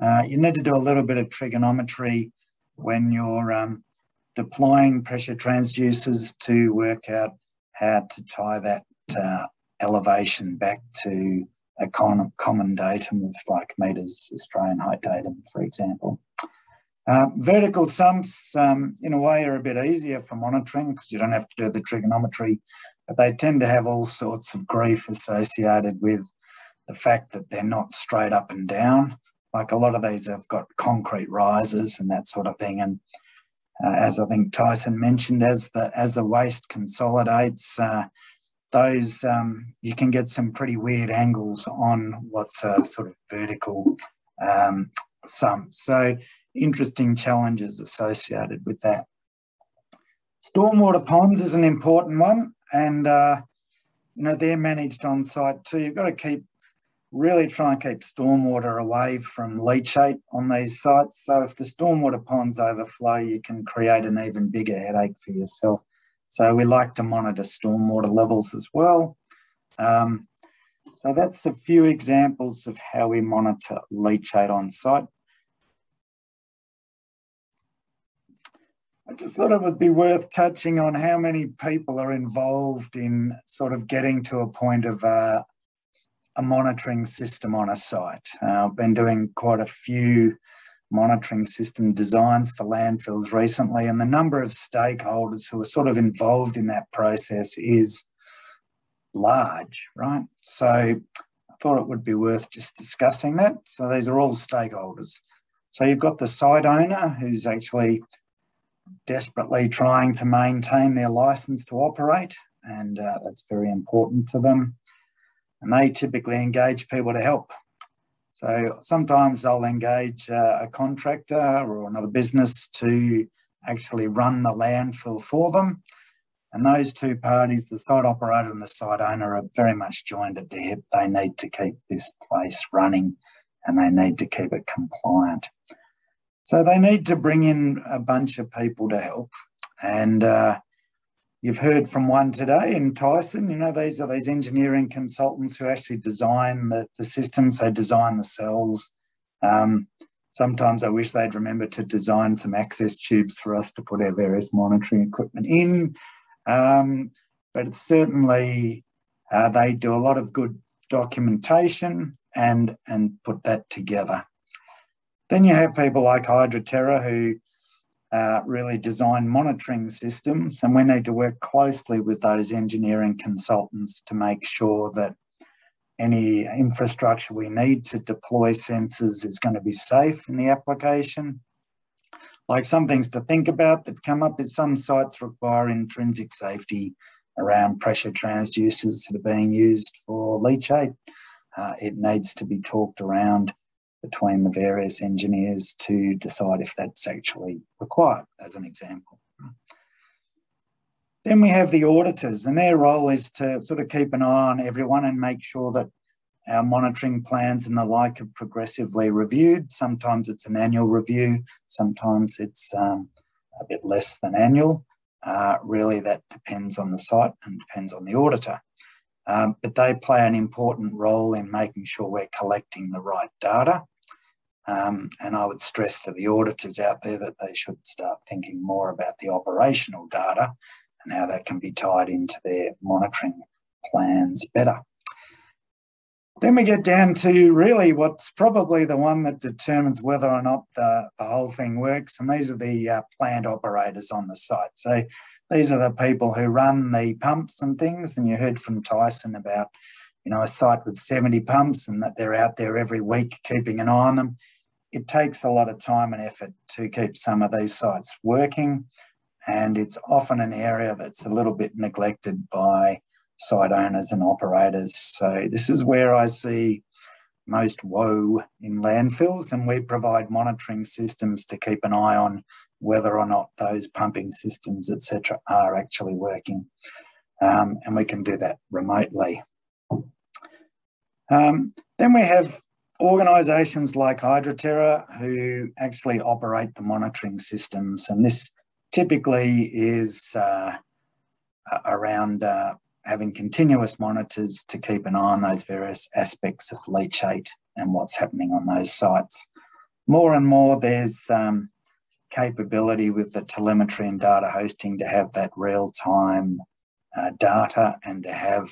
Uh, you need to do a little bit of trigonometry when you're um, deploying pressure transducers to work out how to tie that uh, elevation back to a con- common datum of like meters Australian height datum, for example. Uh, vertical sumps, um, in a way, are a bit easier for monitoring because you don't have to do the trigonometry, but they tend to have all sorts of grief associated with the fact that they're not straight up and down. Like a lot of these have got concrete rises and that sort of thing. And uh, as I think Tyson mentioned, as the as the waste consolidates, uh, those um, you can get some pretty weird angles on what's a sort of vertical um, sump. So interesting challenges associated with that. Stormwater ponds is an important one, and uh, you know they're managed on site too. You've got to keep really try and keep stormwater away from leachate on these sites. So if the stormwater ponds overflow, you can create an even bigger headache for yourself. So we like to monitor stormwater levels as well. Um, so that's a few examples of how we monitor leachate on site. I just thought it would be worth touching on how many people are involved in sort of getting to a point of uh, a monitoring system on a site. Uh, I've been doing quite a few monitoring system designs for landfills recently, and the number of stakeholders who are sort of involved in that process is large, right? So I thought it would be worth just discussing that. So these are all stakeholders. So you've got the site owner who's actually desperately trying to maintain their license to operate, and uh, that's very important to them and they typically engage people to help. So sometimes they'll engage uh, a contractor or another business to actually run the landfill for them. And those two parties, the site operator and the site owner, are very much joined at the hip. They need to keep this place running and they need to keep it compliant. So they need to bring in a bunch of people to help. And uh, You've heard from one today in Tyson. You know, these are these engineering consultants who actually design the, the systems, they design the cells. Um, sometimes I wish they'd remember to design some access tubes for us to put our various monitoring equipment in. Um, but it's certainly, uh, they do a lot of good documentation and, and put that together. Then you have people like HydroTerra who uh, really design monitoring systems, and we need to work closely with those engineering consultants to make sure that any infrastructure we need to deploy sensors is going to be safe in the application. Like some things to think about that come up is some sites require intrinsic safety around pressure transducers that are being used for leachate. Uh, it needs to be talked around between the various engineers to decide if that's actually required, as an example. Then we have the auditors, and their role is to sort of keep an eye on everyone and make sure that our monitoring plans and the like are progressively reviewed. Sometimes it's an annual review, sometimes it's um, a bit less than annual. Uh, really, that depends on the site and depends on the auditor. Um, but they play an important role in making sure we're collecting the right data. Um, and I would stress to the auditors out there that they should start thinking more about the operational data and how that can be tied into their monitoring plans better. Then we get down to really what's probably the one that determines whether or not the, the whole thing works, and these are the uh, plant operators on the site. So these are the people who run the pumps and things, and you heard from Tyson about you know a site with 70 pumps and that they're out there every week keeping an eye on them. It takes a lot of time and effort to keep some of these sites working and it's often an area that's a little bit neglected by site owners and operators. So this is where I see most woe in landfills and we provide monitoring systems to keep an eye on whether or not those pumping systems, etc., are actually working. Um, and we can do that remotely. Um, then we have organisations like HydroTerra who actually operate the monitoring systems and this typically is uh, around uh, having continuous monitors to keep an eye on those various aspects of leachate and what's happening on those sites. More and more, there's um, capability with the telemetry and data hosting to have that real-time uh, data and to have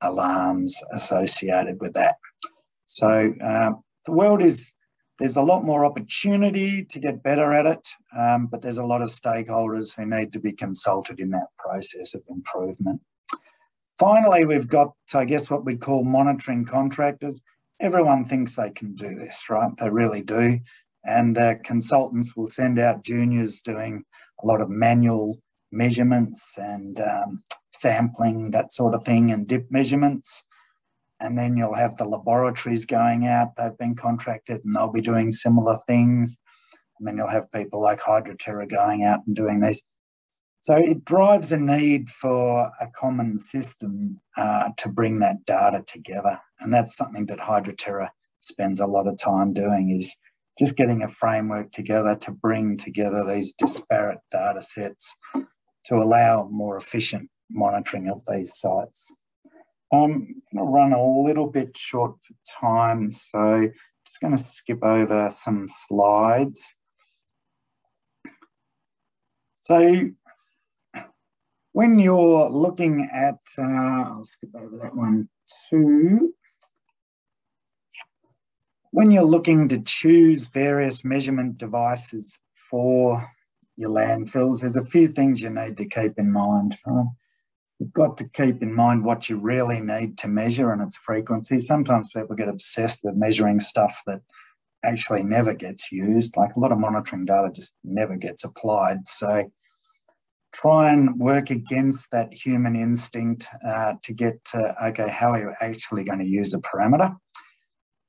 alarms associated with that. So uh, the world is there's a lot more opportunity to get better at it, um, but there's a lot of stakeholders who need to be consulted in that process of improvement. Finally, we've got, I guess, what we call monitoring contractors. Everyone thinks they can do this, right? They really do. And uh, consultants will send out juniors doing a lot of manual measurements and um, sampling, that sort of thing, and dip measurements and then you'll have the laboratories going out, they've been contracted and they'll be doing similar things. And then you'll have people like HydroTerra going out and doing this. So it drives a need for a common system uh, to bring that data together. And that's something that HydroTerra spends a lot of time doing is just getting a framework together to bring together these disparate data sets to allow more efficient monitoring of these sites. I'm going to run a little bit short for time, so just going to skip over some slides. So when you're looking at, uh, I'll skip over that one too. When you're looking to choose various measurement devices for your landfills, there's a few things you need to keep in mind. You've got to keep in mind what you really need to measure and its frequency. Sometimes people get obsessed with measuring stuff that actually never gets used. Like a lot of monitoring data just never gets applied. So try and work against that human instinct uh, to get to, okay, how are you actually going to use a parameter?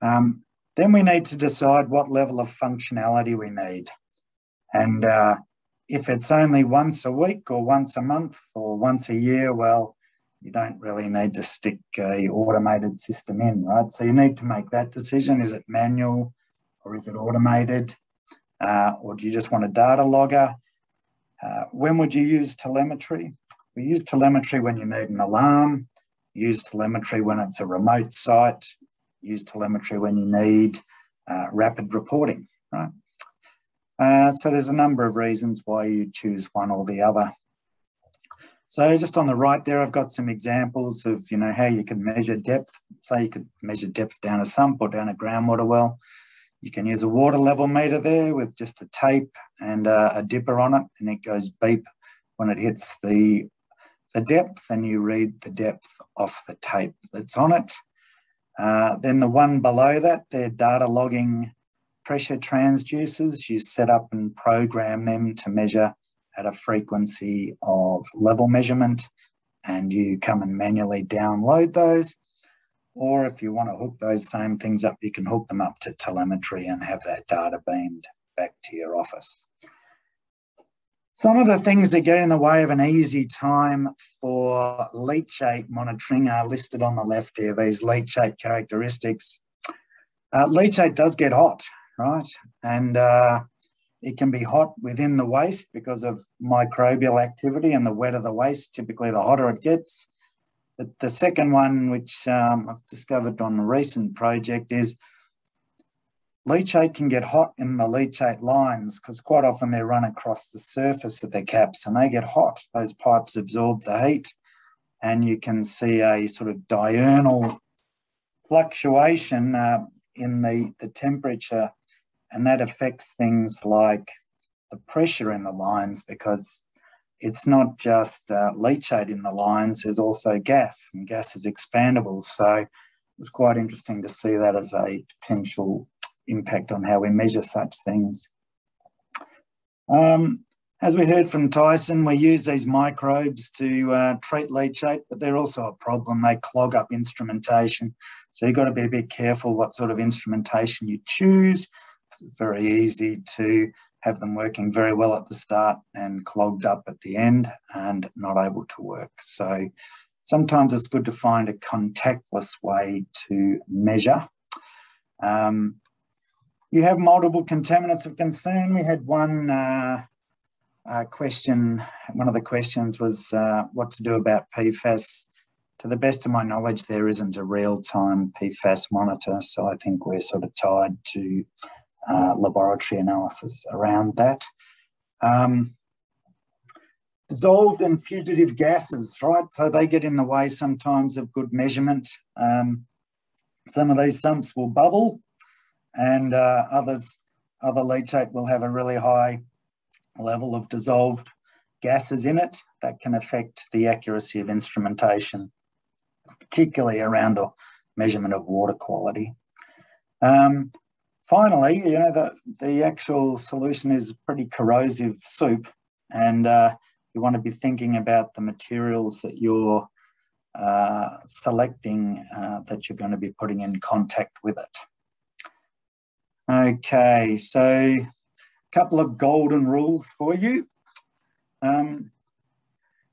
Um, then we need to decide what level of functionality we need. And uh, if it's only once a week or once a month or once a year, well, you don't really need to stick a automated system in, right? So you need to make that decision. Is it manual or is it automated? Uh, or do you just want a data logger? Uh, when would you use telemetry? We use telemetry when you need an alarm, use telemetry when it's a remote site, use telemetry when you need uh, rapid reporting, right? Uh, so there's a number of reasons why you choose one or the other. So just on the right there, I've got some examples of, you know, how you can measure depth. Say you could measure depth down a sump or down a groundwater well. You can use a water level meter there with just a tape and a, a dipper on it, and it goes beep when it hits the, the depth, and you read the depth off the tape that's on it. Uh, then the one below that, they're data logging pressure transducers. You set up and program them to measure at a frequency of level measurement and you come and manually download those. Or if you want to hook those same things up, you can hook them up to telemetry and have that data beamed back to your office. Some of the things that get in the way of an easy time for leachate monitoring are listed on the left here, these leachate characteristics. Uh, leachate does get hot, right? And uh, it can be hot within the waste because of microbial activity, and the wetter the waste, typically the hotter it gets. But the second one, which um, I've discovered on a recent project, is leachate can get hot in the leachate lines because quite often they run across the surface of the caps and they get hot. Those pipes absorb the heat, and you can see a sort of diurnal fluctuation uh, in the, the temperature and that affects things like the pressure in the lines because it's not just uh, leachate in the lines, there's also gas, and gas is expandable. So it was quite interesting to see that as a potential impact on how we measure such things. Um, as we heard from Tyson, we use these microbes to uh, treat leachate, but they're also a problem. They clog up instrumentation. So you've got to be a bit careful what sort of instrumentation you choose it's very easy to have them working very well at the start and clogged up at the end and not able to work. So sometimes it's good to find a contactless way to measure. Um, you have multiple contaminants of concern. We had one uh, uh, question, one of the questions was uh, what to do about PFAS. To the best of my knowledge, there isn't a real-time PFAS monitor, so I think we're sort of tied to uh, laboratory analysis around that. Um, dissolved and fugitive gases, right? So they get in the way sometimes of good measurement. Um, some of these sumps will bubble and uh, others, other leachate will have a really high level of dissolved gases in it that can affect the accuracy of instrumentation, particularly around the measurement of water quality. Um, finally, you know, the, the actual solution is pretty corrosive soup and uh, you want to be thinking about the materials that you're uh, selecting uh, that you're going to be putting in contact with it. Okay, so a couple of golden rules for you. Um,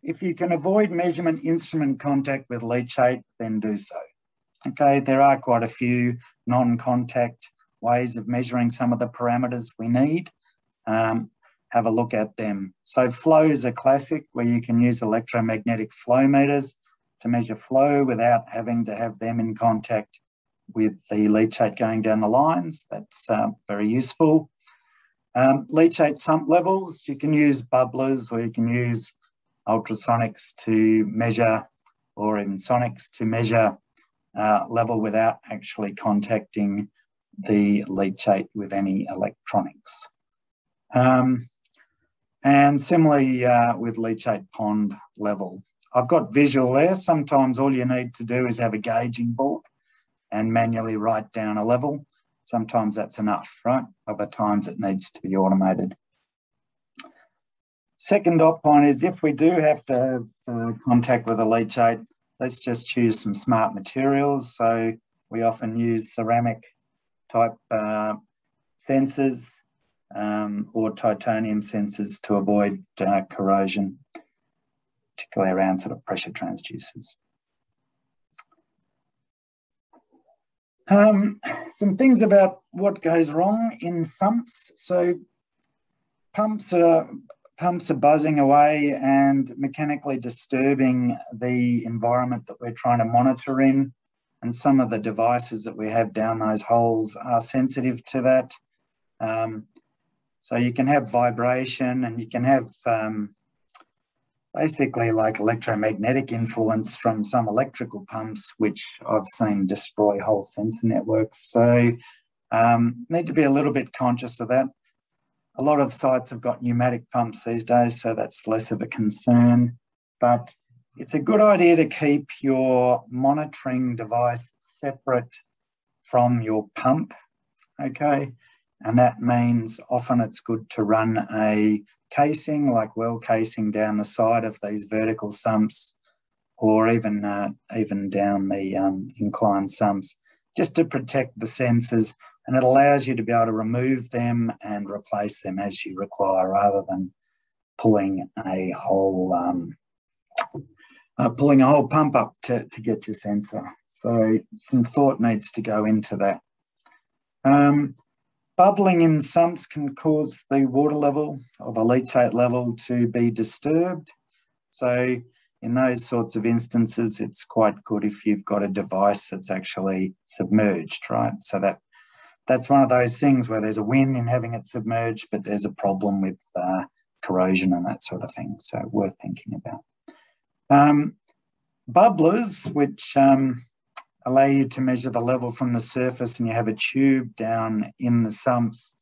if you can avoid measurement instrument contact with leachate, then do so. Okay, there are quite a few non-contact ways of measuring some of the parameters we need. Um, have a look at them. So flow is a classic where you can use electromagnetic flow meters to measure flow without having to have them in contact with the leachate going down the lines. That's uh, very useful. Um, leachate sump levels, you can use bubblers or you can use ultrasonics to measure or even sonics to measure uh, level without actually contacting the leachate with any electronics. Um, and similarly uh, with leachate pond level. I've got visual there. Sometimes all you need to do is have a gauging board and manually write down a level. Sometimes that's enough, right? Other times it needs to be automated. Second dot point is if we do have to have uh, contact with a leachate, let's just choose some smart materials. So we often use ceramic type uh, sensors um, or titanium sensors to avoid uh, corrosion, particularly around sort of pressure transducers. Um, some things about what goes wrong in sumps. So pumps are pumps are buzzing away and mechanically disturbing the environment that we're trying to monitor in and some of the devices that we have down those holes are sensitive to that. Um, so you can have vibration and you can have um, basically like electromagnetic influence from some electrical pumps, which I've seen destroy whole sensor networks. So Um, need to be a little bit conscious of that. A lot of sites have got pneumatic pumps these days, so that's less of a concern. But it's a good idea to keep your monitoring device separate from your pump, okay? And that means often it's good to run a casing, like well casing down the side of these vertical sumps or even, uh, even down the um, inclined sumps, just to protect the sensors. And it allows you to be able to remove them and replace them as you require rather than pulling a whole um, uh, pulling a whole pump up to, to get your sensor. So some thought needs to go into that. Um, bubbling in sumps can cause the water level or the leachate level to be disturbed. So in those sorts of instances, it's quite good if you've got a device that's actually submerged, right? So that that's one of those things where there's a win in having it submerged, but there's a problem with uh, corrosion and that sort of thing. So worth thinking about. Um, bubblers, which um, allow you to measure the level from the surface and you have a tube down in the sumps,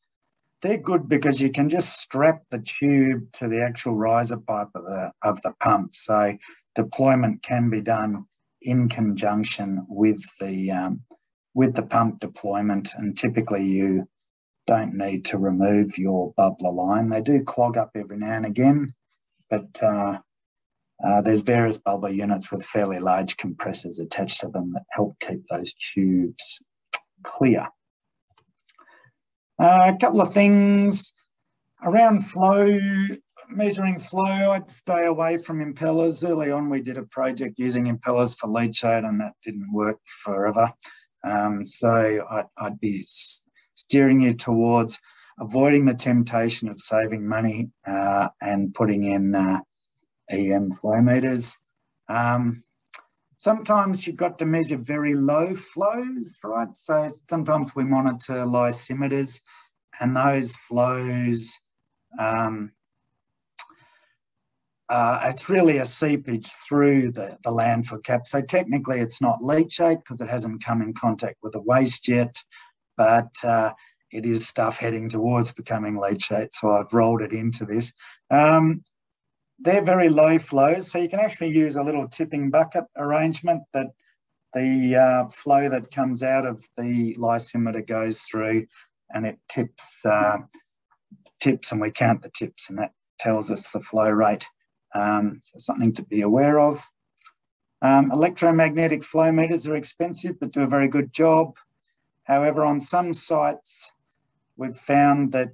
they're good because you can just strap the tube to the actual riser pipe of the, of the pump. So deployment can be done in conjunction with the, um, with the pump deployment and typically you don't need to remove your bubbler line. They do clog up every now and again, but uh, uh, there's various bubbler units with fairly large compressors attached to them that help keep those tubes clear. Uh, a couple of things around flow, measuring flow, I'd stay away from impellers. Early on, we did a project using impellers for leachate and that didn't work forever. Um, so I'd, I'd be steering you towards avoiding the temptation of saving money uh, and putting in uh, EM flow meters. Um, sometimes you've got to measure very low flows, right? So sometimes we monitor lysimeters and those flows, um, uh, it's really a seepage through the, the landfill cap. So technically it's not leachate because it hasn't come in contact with the waste yet, but uh, it is stuff heading towards becoming leachate. So I've rolled it into this. Um, they're very low flows, so you can actually use a little tipping bucket arrangement that the uh, flow that comes out of the lysimeter goes through and it tips, uh, tips and we count the tips and that tells us the flow rate. Um, so something to be aware of. Um, electromagnetic flow meters are expensive but do a very good job. However, on some sites, we've found that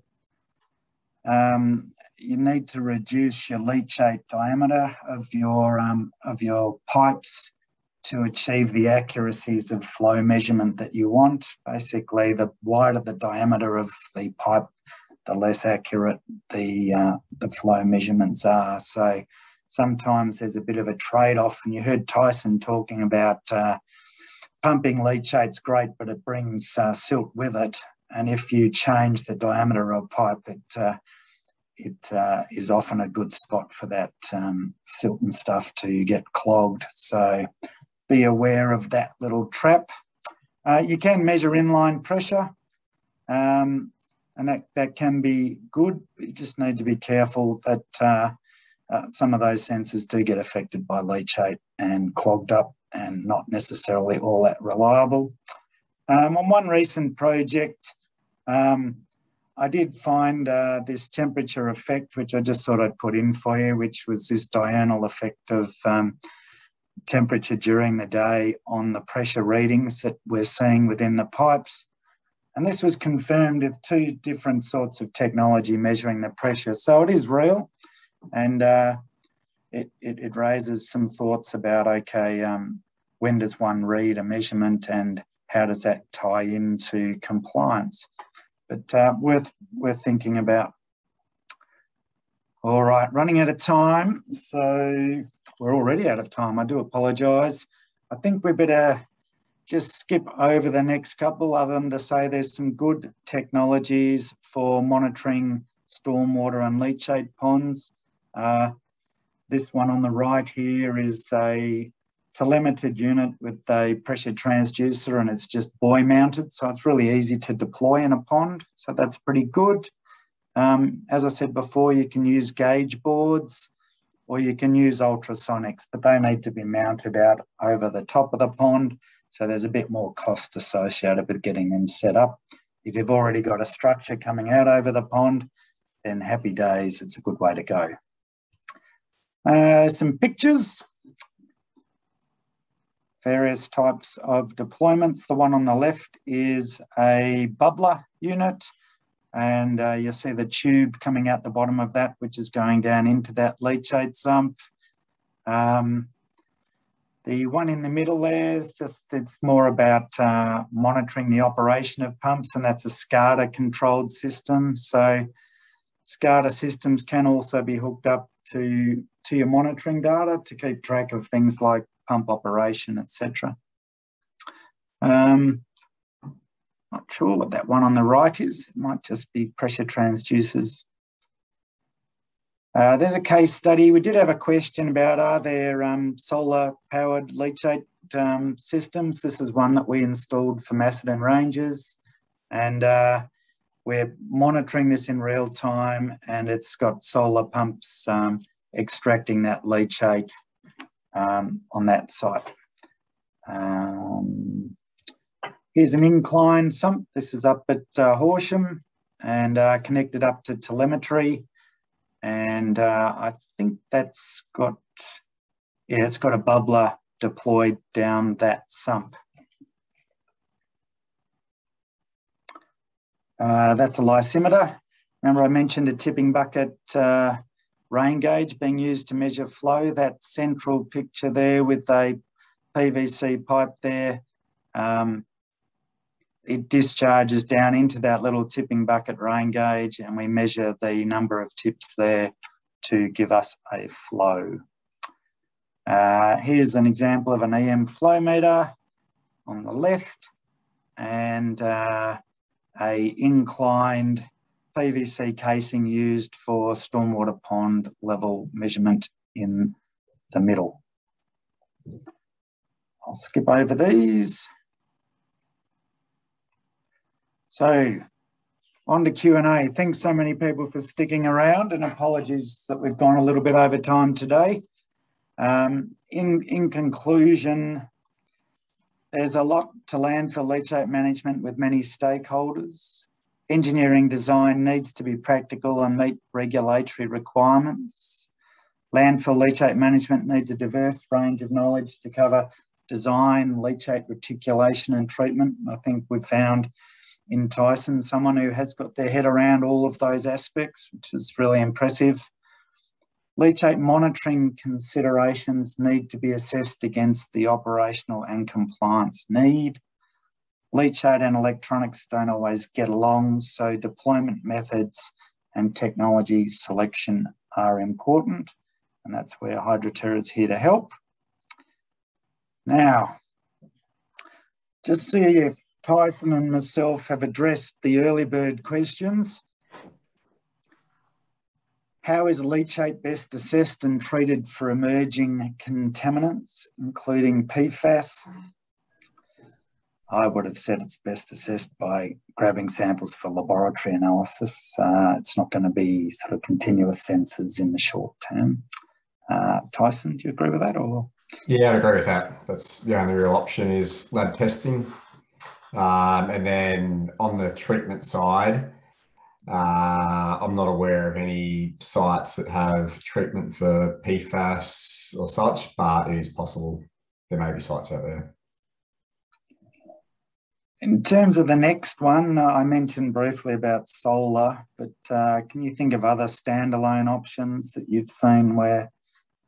um, you need to reduce your leachate diameter of your um, of your pipes to achieve the accuracies of flow measurement that you want. Basically, the wider the diameter of the pipe, the less accurate the uh, the flow measurements are. So sometimes there's a bit of a trade-off. And you heard Tyson talking about uh, pumping leachate's great, but it brings uh, silt with it. And if you change the diameter of pipe, it uh, it uh, is often a good spot for that um, silt and stuff to get clogged. So be aware of that little trap. Uh, you can measure inline pressure um, and that, that can be good. You just need to be careful that uh, uh, some of those sensors do get affected by leachate and clogged up and not necessarily all that reliable. Um, on one recent project, um, I did find uh, this temperature effect, which I just thought I'd put in for you, which was this diurnal effect of um, temperature during the day on the pressure readings that we're seeing within the pipes. And this was confirmed with two different sorts of technology measuring the pressure. So it is real and uh, it, it, it, raises some thoughts about, okay, um, when does one read a measurement and how does that tie into compliance? But uh, worth worth thinking about. All right, running out of time, so we're already out of time. I do apologise. I think we better just skip over the next couple, other than to say there's some good technologies for monitoring stormwater and leachate ponds. Uh, this one on the right here is a telemetered unit with a pressure transducer and it's just buoy mounted. So it's really easy to deploy in a pond. So that's pretty good. Um, as I said before, you can use gauge boards or you can use ultrasonics, but they need to be mounted out over the top of the pond. So there's a bit more cost associated with getting them set up. If you've already got a structure coming out over the pond, then happy days, it's a good way to go. Uh, some pictures, various types of deployments. The one on the left is a bubbler unit and uh, you'll see the tube coming out the bottom of that, which is going down into that leachate sump. Um, the one in the middle there is just, it's more about uh, monitoring the operation of pumps and that's a SCADA controlled system. So SCADA systems can also be hooked up to, to your monitoring data to keep track of things like pump operation, etc. Um, not sure what that one on the right is. It might just be pressure transducers. Uh, there's a case study. We did have a question about are there um, solar powered leachate um, systems? This is one that we installed for Macedon Ranges and uh, we're monitoring this in real time and it's got solar pumps um, extracting that leachate um, on that site. Um, Here's an incline sump. This is up at uh, Horsham and uh, connected up to telemetry. And uh, I think that's got, yeah, it's got a bubbler deployed down that sump. Uh, that's a lysimeter. Remember I mentioned a tipping bucket uh, rain gauge being used to measure flow. That central picture there with a PVC pipe there um, it discharges down into that little tipping bucket rain gauge and we measure the number of tips there to give us a flow. Uh, here's an example of an EM flow meter on the left and uh, a inclined PVC casing used for stormwater pond level measurement in the middle. I'll skip over these. So on to Q&A. Thanks so many people for sticking around and apologies that we've gone a little bit over time today. Um, in, in conclusion, there's a lot to land for leachate management with many stakeholders. Engineering design needs to be practical and meet regulatory requirements. Landfill leachate management needs a diverse range of knowledge to cover design, leachate reticulation and treatment. I think we've found in Tyson, someone who has got their head around all of those aspects, which is really impressive. Leachate monitoring considerations need to be assessed against the operational and compliance need. Leachate and electronics don't always get along, so deployment methods and technology selection are important, and that's where HydroTerra is here to help. Now, just see if Tyson and myself have addressed the early bird questions. How is leachate best assessed and treated for emerging contaminants, including PFAS? I would have said it's best assessed by grabbing samples for laboratory analysis. Uh, it's not going to be sort of continuous sensors in the short term. Uh, Tyson, do you agree with that? Or yeah, I agree with that. That's the only real option is lab testing. Um, and then on the treatment side, uh, I'm not aware of any sites that have treatment for PFAS or such, but it is possible there may be sites out there. In terms of the next one, uh, I mentioned briefly about solar, but uh, can you think of other standalone options that you've seen where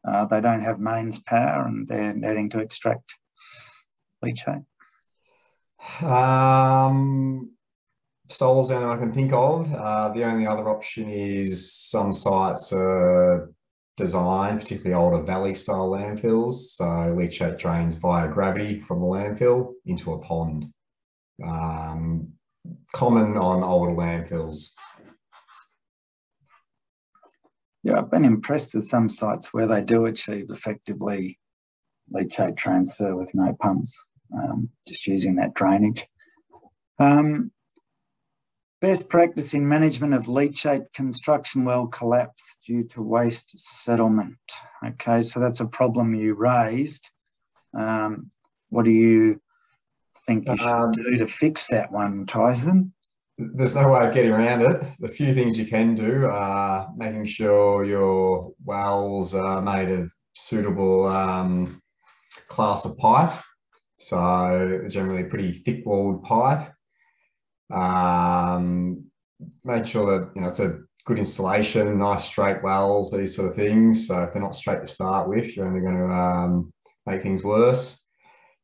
uh, they don't have mains power and they're needing to extract leachate? Um, solar's the only one I can think of. Uh, the only other option is some sites are designed, particularly older valley style landfills. So leachate drains via gravity from the landfill into a pond. Um, common on older landfills. Yeah, I've been impressed with some sites where they do achieve effectively leachate transfer with no pumps, um, just using that drainage. Um, best practice in management of leachate construction well collapse due to waste settlement. Okay, so that's a problem you raised. Um, what do you think you should um, do to fix that one, Tyson? There's no way of getting around it. The few things you can do are making sure your wells are made of suitable um, class of pipe. So generally pretty thick walled pipe. Um, make sure that you know it's a good installation, nice straight wells, these sort of things. So if they're not straight to start with, you're only going to um, make things worse.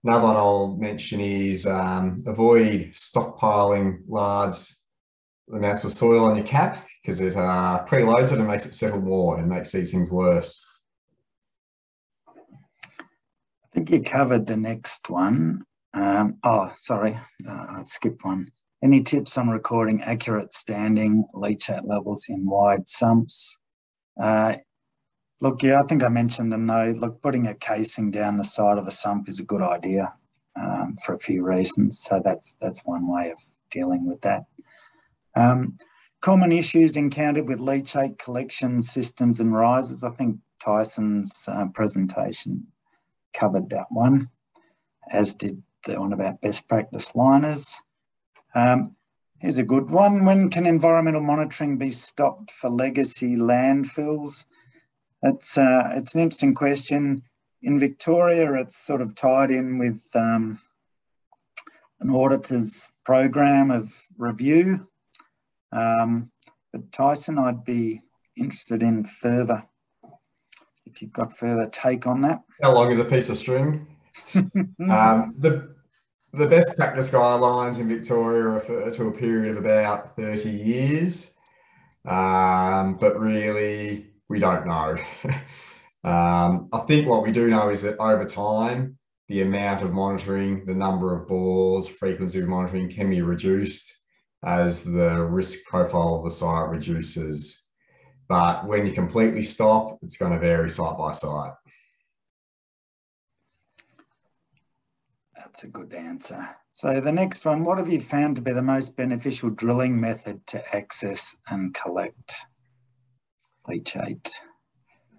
Another one I'll mention is um, avoid stockpiling large amounts of soil on your cap because it uh, preloads it and makes it settle more and makes these things worse. I think you covered the next one. Um, oh, sorry, uh, I skipped one. Any tips on recording accurate standing leachate levels in wide sumps? Uh, look, yeah, I think I mentioned them though. Look, putting a casing down the side of a sump is a good idea um, for a few reasons. So that's that's one way of dealing with that. Um, common issues encountered with leachate collection systems and risers. I think Tyson's uh, presentation covered that one, as did the one about best practice liners. Um, here's a good one. When can environmental monitoring be stopped for legacy landfills? It's, uh, it's an interesting question. In Victoria, it's sort of tied in with um, an auditor's program of review. Um, but Tyson, I'd be interested in further, if you've got further take on that. How long is a piece of string? um, the the best practice guidelines in Victoria refer to a period of about 30 years, um, but really we don't know. um, I think what we do know is that over time, the amount of monitoring, the number of bores, frequency of monitoring can be reduced as the risk profile of the site reduces. But when you completely stop, it's going to vary site by site. That's a good answer. So the next one, what have you found to be the most beneficial drilling method to access and collect leachate?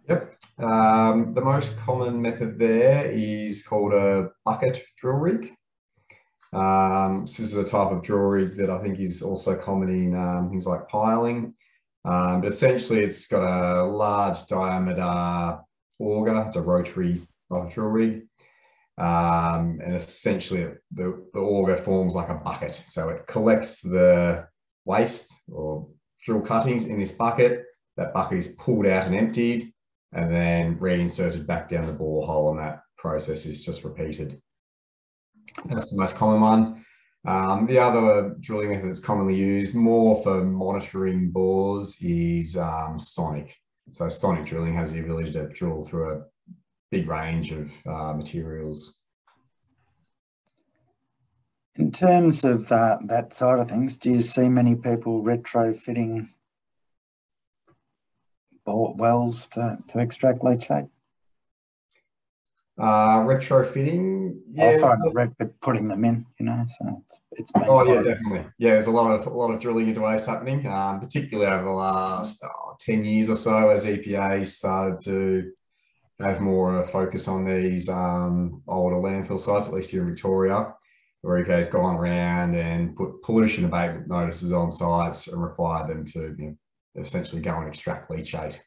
Yep. Um, the most common method there is called a bucket drill rig. Um, this is a type of drill rig that I think is also common in um, things like piling. Um, but essentially, it's got a large diameter auger. It's a rotary drill rig. Um, and essentially the, the auger forms like a bucket. So it collects the waste or drill cuttings in this bucket. That bucket is pulled out and emptied and then reinserted back down the borehole and that process is just repeated. That's the most common one. Um, the other drilling method that's commonly used more for monitoring bores is um, sonic. So sonic drilling has the ability to drill through a big range of uh, materials. In terms of uh, that side of things, do you see many people retrofitting wells to, to extract leachate? Uh, retrofitting, oh, yeah. Oh, sorry, putting them in, you know, so it's, it's Oh yeah, definitely. Yeah, there's a lot of a lot of drilling into waste happening, um, particularly over the last oh, ten years or so, as EPA started to have more of a focus on these um, older landfill sites, at least here in Victoria, where EPA has gone around and put pollution abatement notices on sites and required them to you know, essentially go and extract leachate.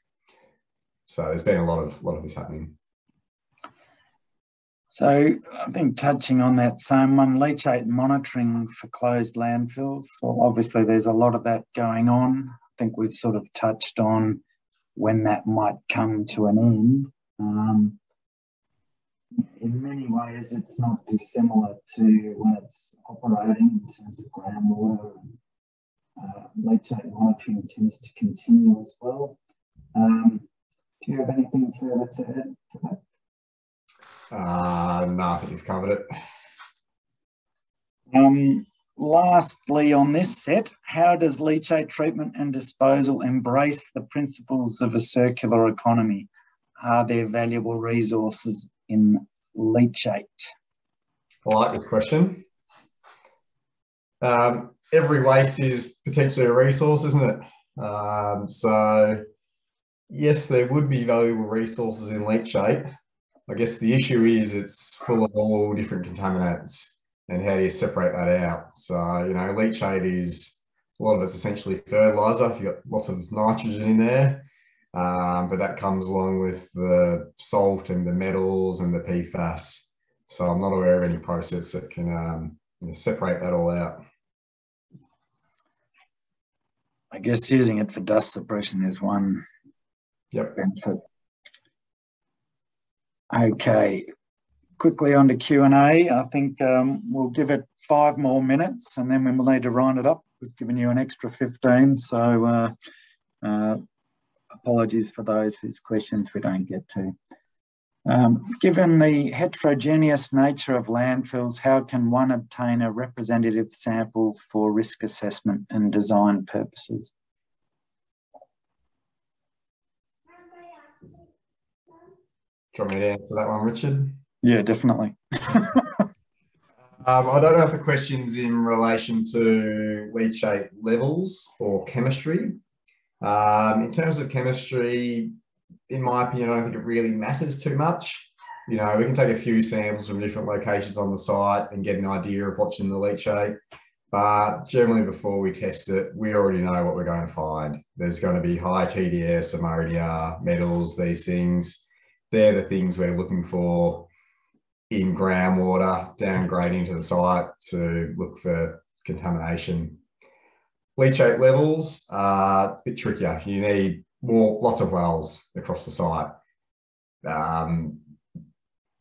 So there's been a lot of lot of this happening. So I think touching on that same one, leachate monitoring for closed landfills. Well, obviously there's a lot of that going on. I think we've sort of touched on when that might come to an end. Um, in many ways, it's not dissimilar to when it's operating in terms of groundwater. Uh, leachate monitoring tends to continue as well. Um, do you have anything further to add to that? Uh, no, I think you've covered it. Um, lastly, on this set, how does leachate treatment and disposal embrace the principles of a circular economy? Are there valuable resources in leachate? I like this question. Um, every waste is potentially a resource, isn't it? Um, so, yes, there would be valuable resources in leachate. I guess the issue is it's full of all different contaminants, and how do you separate that out? So, you know, leachate is a lot of it's essentially fertilizer. You've got lots of nitrogen in there, um, but that comes along with the salt and the metals and the PFAS. So I'm not aware of any process that can um, separate that all out. I guess using it for dust suppression is one yep. benefit. Okay, quickly on to Q&A. I think um, we'll give it five more minutes and then we will need to round it up. We've given you an extra 15, so uh, uh, apologies for those whose questions we don't get to. Um, given the heterogeneous nature of landfills, how can one obtain a representative sample for risk assessment and design purposes? Do you want me to answer that one, Richard? Yeah, definitely. Um, I don't know if the question's in relation to leachate levels or chemistry. Um, in terms of chemistry, in my opinion, I don't think it really matters too much. You know, we can take a few samples from different locations on the site and get an idea of what's in the leachate. But generally, before we test it, we already know what we're going to find. There's going to be high TDS, ammonia, metals, these things. They're the things we're looking for in groundwater, downgradient to the site to look for contamination. Leachate levels are a bit trickier. You need more, lots of wells across the site. Um,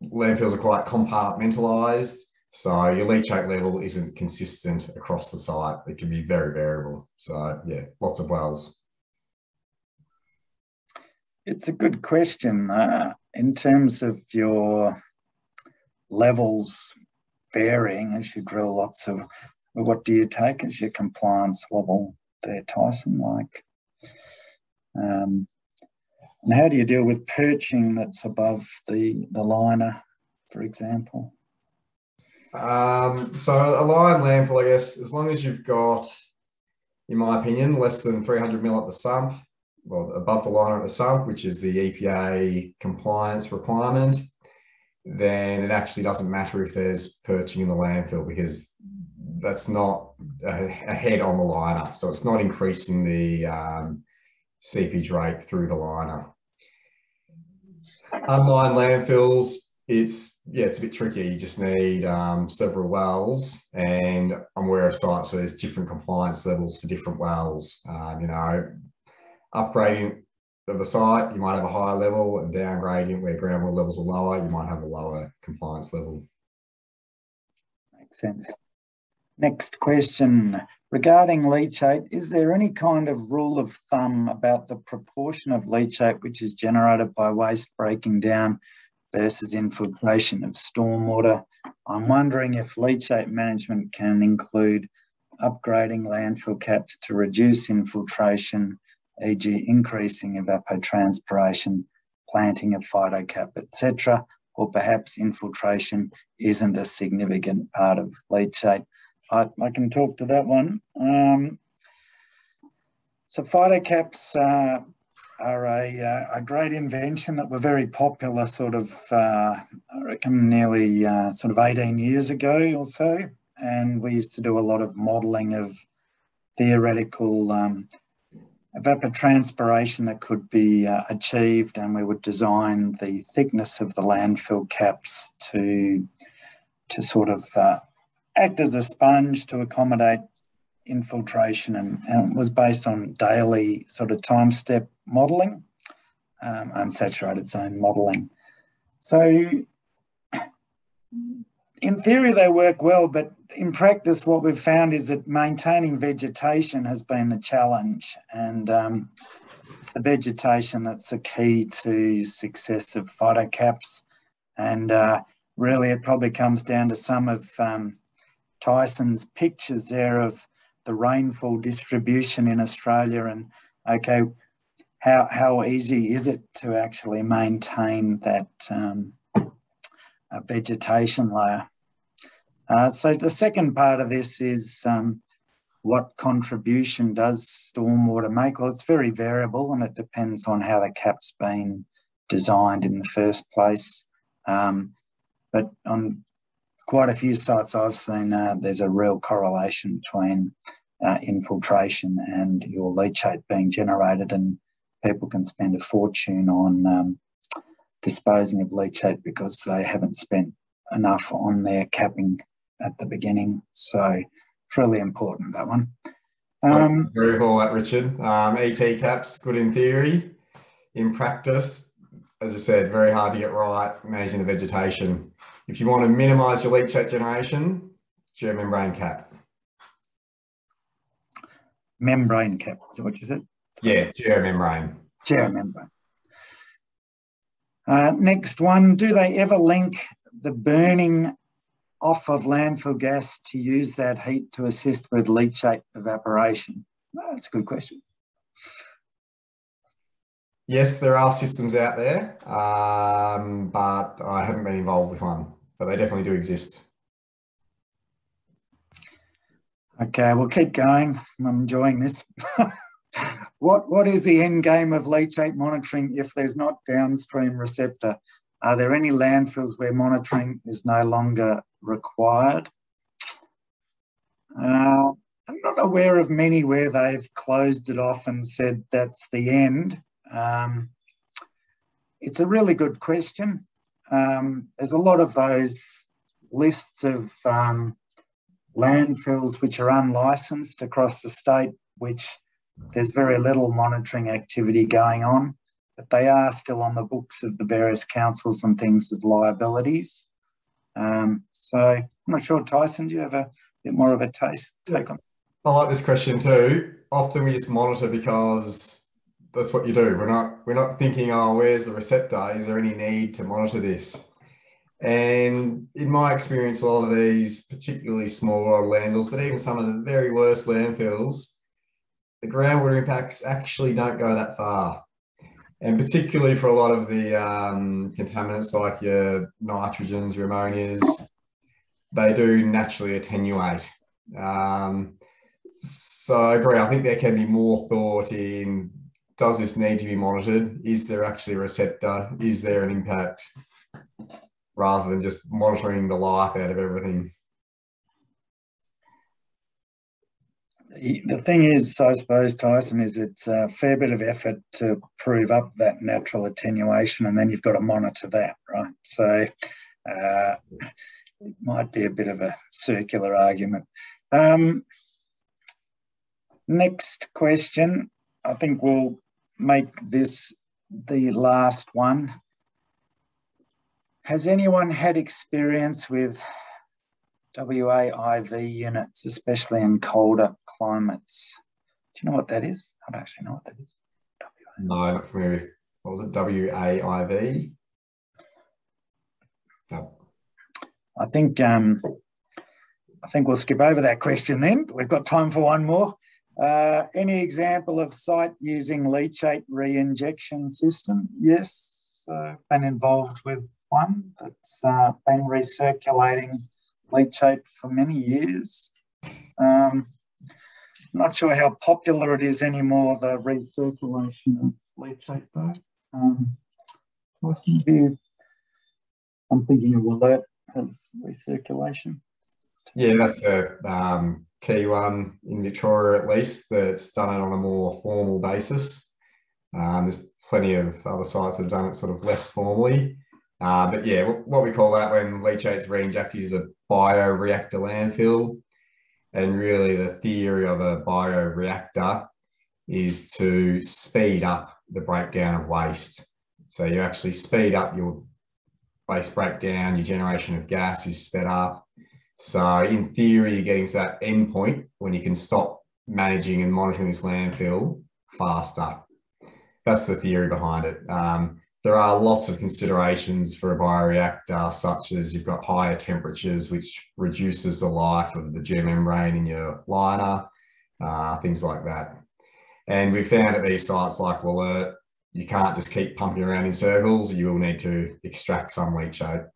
landfills are quite compartmentalised, so your leachate level isn't consistent across the site. It can be very variable. So yeah, lots of wells. It's a good question. Uh, in terms of your levels varying as you drill lots of what do you take as your compliance level there, Tyson? Like, um, and how do you deal with perching that's above the, the liner, for example? Um, so a line landfill, I guess, as long as you've got, in my opinion, less than 300 mil at the sump, well, above the liner at the sump, which is the EPA compliance requirement, then it actually doesn't matter if there's perching in the landfill because that's not a, head on the liner. So it's not increasing the um, seepage rate through the liner. Unlined landfills, it's yeah, it's a bit tricky. You just need um, several wells, and I'm aware of sites where there's different compliance levels for different wells. Um, you know, upgradient of the site, you might have a higher level, and downgradient where groundwater levels are lower, you might have a lower compliance level. Makes sense. Next question. Regarding leachate, is there any kind of rule of thumb about the proportion of leachate which is generated by waste breaking down versus infiltration of stormwater? I'm wondering if leachate management can include upgrading landfill caps to reduce infiltration e.g. increasing evapotranspiration, planting of phytocap, etc., or perhaps infiltration isn't a significant part of leachate. I, I can talk to that one. Um, so phytocaps uh, are a, uh, a, great invention that were very popular sort of, uh, I reckon nearly uh, sort of 18 years ago or so. And we used to do a lot of modelling of theoretical um, evapotranspiration that could be uh, achieved and we would design the thickness of the landfill caps to, to sort of act as a sponge to accommodate infiltration and, and, was based on daily sort of time step modelling, um, unsaturated zone modelling. So in theory they work well, but in practice, what we've found is that maintaining vegetation has been the challenge, and um, it's the vegetation that's the key to success of phytocaps. And uh, really, it probably comes down to some of um, Tyson's pictures there of the rainfall distribution in Australia, and okay, how how easy is it to actually maintain that um, a vegetation layer. Uh, so the second part of this is um, what contribution does stormwater make? Well, it's very variable and it depends on how the cap's been designed in the first place. Um, but on quite a few sites I've seen, uh, there's a real correlation between uh, infiltration and your leachate being generated and people can spend a fortune on um, disposing of leachate because they haven't spent enough on their capping at the beginning. So it's really important, that one. Um, agree with all that, Richard. Um, ET caps, good in theory. In practice, as I said, very hard to get right managing the vegetation. If you want to minimise your leachate generation, geomembrane cap. Membrane cap, is that what you said? Yeah, geomembrane. Geomembrane. Uh, next one, do they ever link the burning off of landfill gas to use that heat to assist with leachate evaporation? that's a good question. Yes, there are systems out there, um, but I haven't been involved with one, but they definitely do exist. Okay, we'll keep going. I'm enjoying this. what What is the end game of leachate monitoring if there's not downstream receptor? Are there any landfills where monitoring is no longer required? Uh, I'm not aware of many where they've closed it off and said that's the end. Um, it's a really good question. Um, there's a lot of those lists of um, landfills which are unlicensed across the state, which there's very little monitoring activity going on, but they are still on the books of the various councils and things as liabilities. Um, so I'm not sure, Tyson, do you have a bit more of a taste, take on? I like this question too. Often we just monitor because that's what you do. We're not we're not thinking, oh, where's the receptor? Is there any need to monitor this? And in my experience, a lot of these, particularly smaller landfills, but even some of the very worst landfills, the groundwater impacts actually don't go that far. And particularly for a lot of the um, contaminants like your nitrogens, your ammonias, they do naturally attenuate. Um, so I agree. I think there can be more thought in does this need to be monitored? Is there actually a receptor? Is there an impact? rather than just monitoring the life out of everything. The thing is, I suppose, Tyson, is it's a fair bit of effort to prove up that natural attenuation, and then you've got to monitor that, right? So uh, it might be a bit of a circular argument. Um, next question, I think we'll make this the last one. Has anyone had experience with WAIV units, especially in colder climates? Do you know what that is? I don't actually know what that is. No, not familiar with, what was it, WAIV? No. I think um, I think we'll skip over that question then. We've got time for one more. Uh, any example of site using leachate re-injection system? Yes, uh, been involved with one that's uh, been recirculating leachate for many years. Um, not sure how popular it is anymore, the recirculation of leachate though. Um, I'm thinking of Wollert as recirculation. Yeah, that's a um, key one in Victoria at least that's done it on a more formal basis. Um, there's plenty of other sites that have done it sort of less formally. Uh, but yeah, what we call that when leachate's re-injected is a bioreactor landfill. And really the theory of a bioreactor is to speed up the breakdown of waste. So you actually speed up your waste breakdown, your generation of gas is sped up. So in theory, you're getting to that end point when you can stop managing and monitoring this landfill faster. That's the theory behind it. Um, there are lots of considerations for a bioreactor, such as you've got higher temperatures, which reduces the life of the geomembrane in your liner, uh, things like that. And we found at these sites like Wollert, you can't just keep pumping around in circles. You will need to extract some leachate.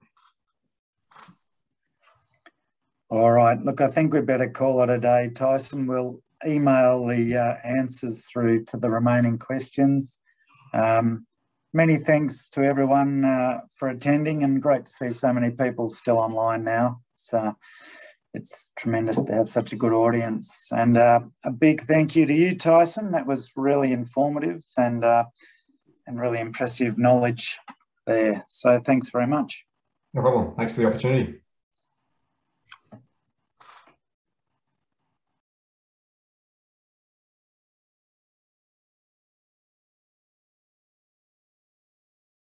All right. Look, I think we better call it a day. Tyson will email the uh, answers through to the remaining questions. Um, many thanks to everyone uh, for attending and great to see so many people still online now. So it's tremendous to have such a good audience. And uh, a big thank you to you, Tyson. That was really informative and, uh, and really impressive knowledge there. So thanks very much. No problem. Thanks for the opportunity.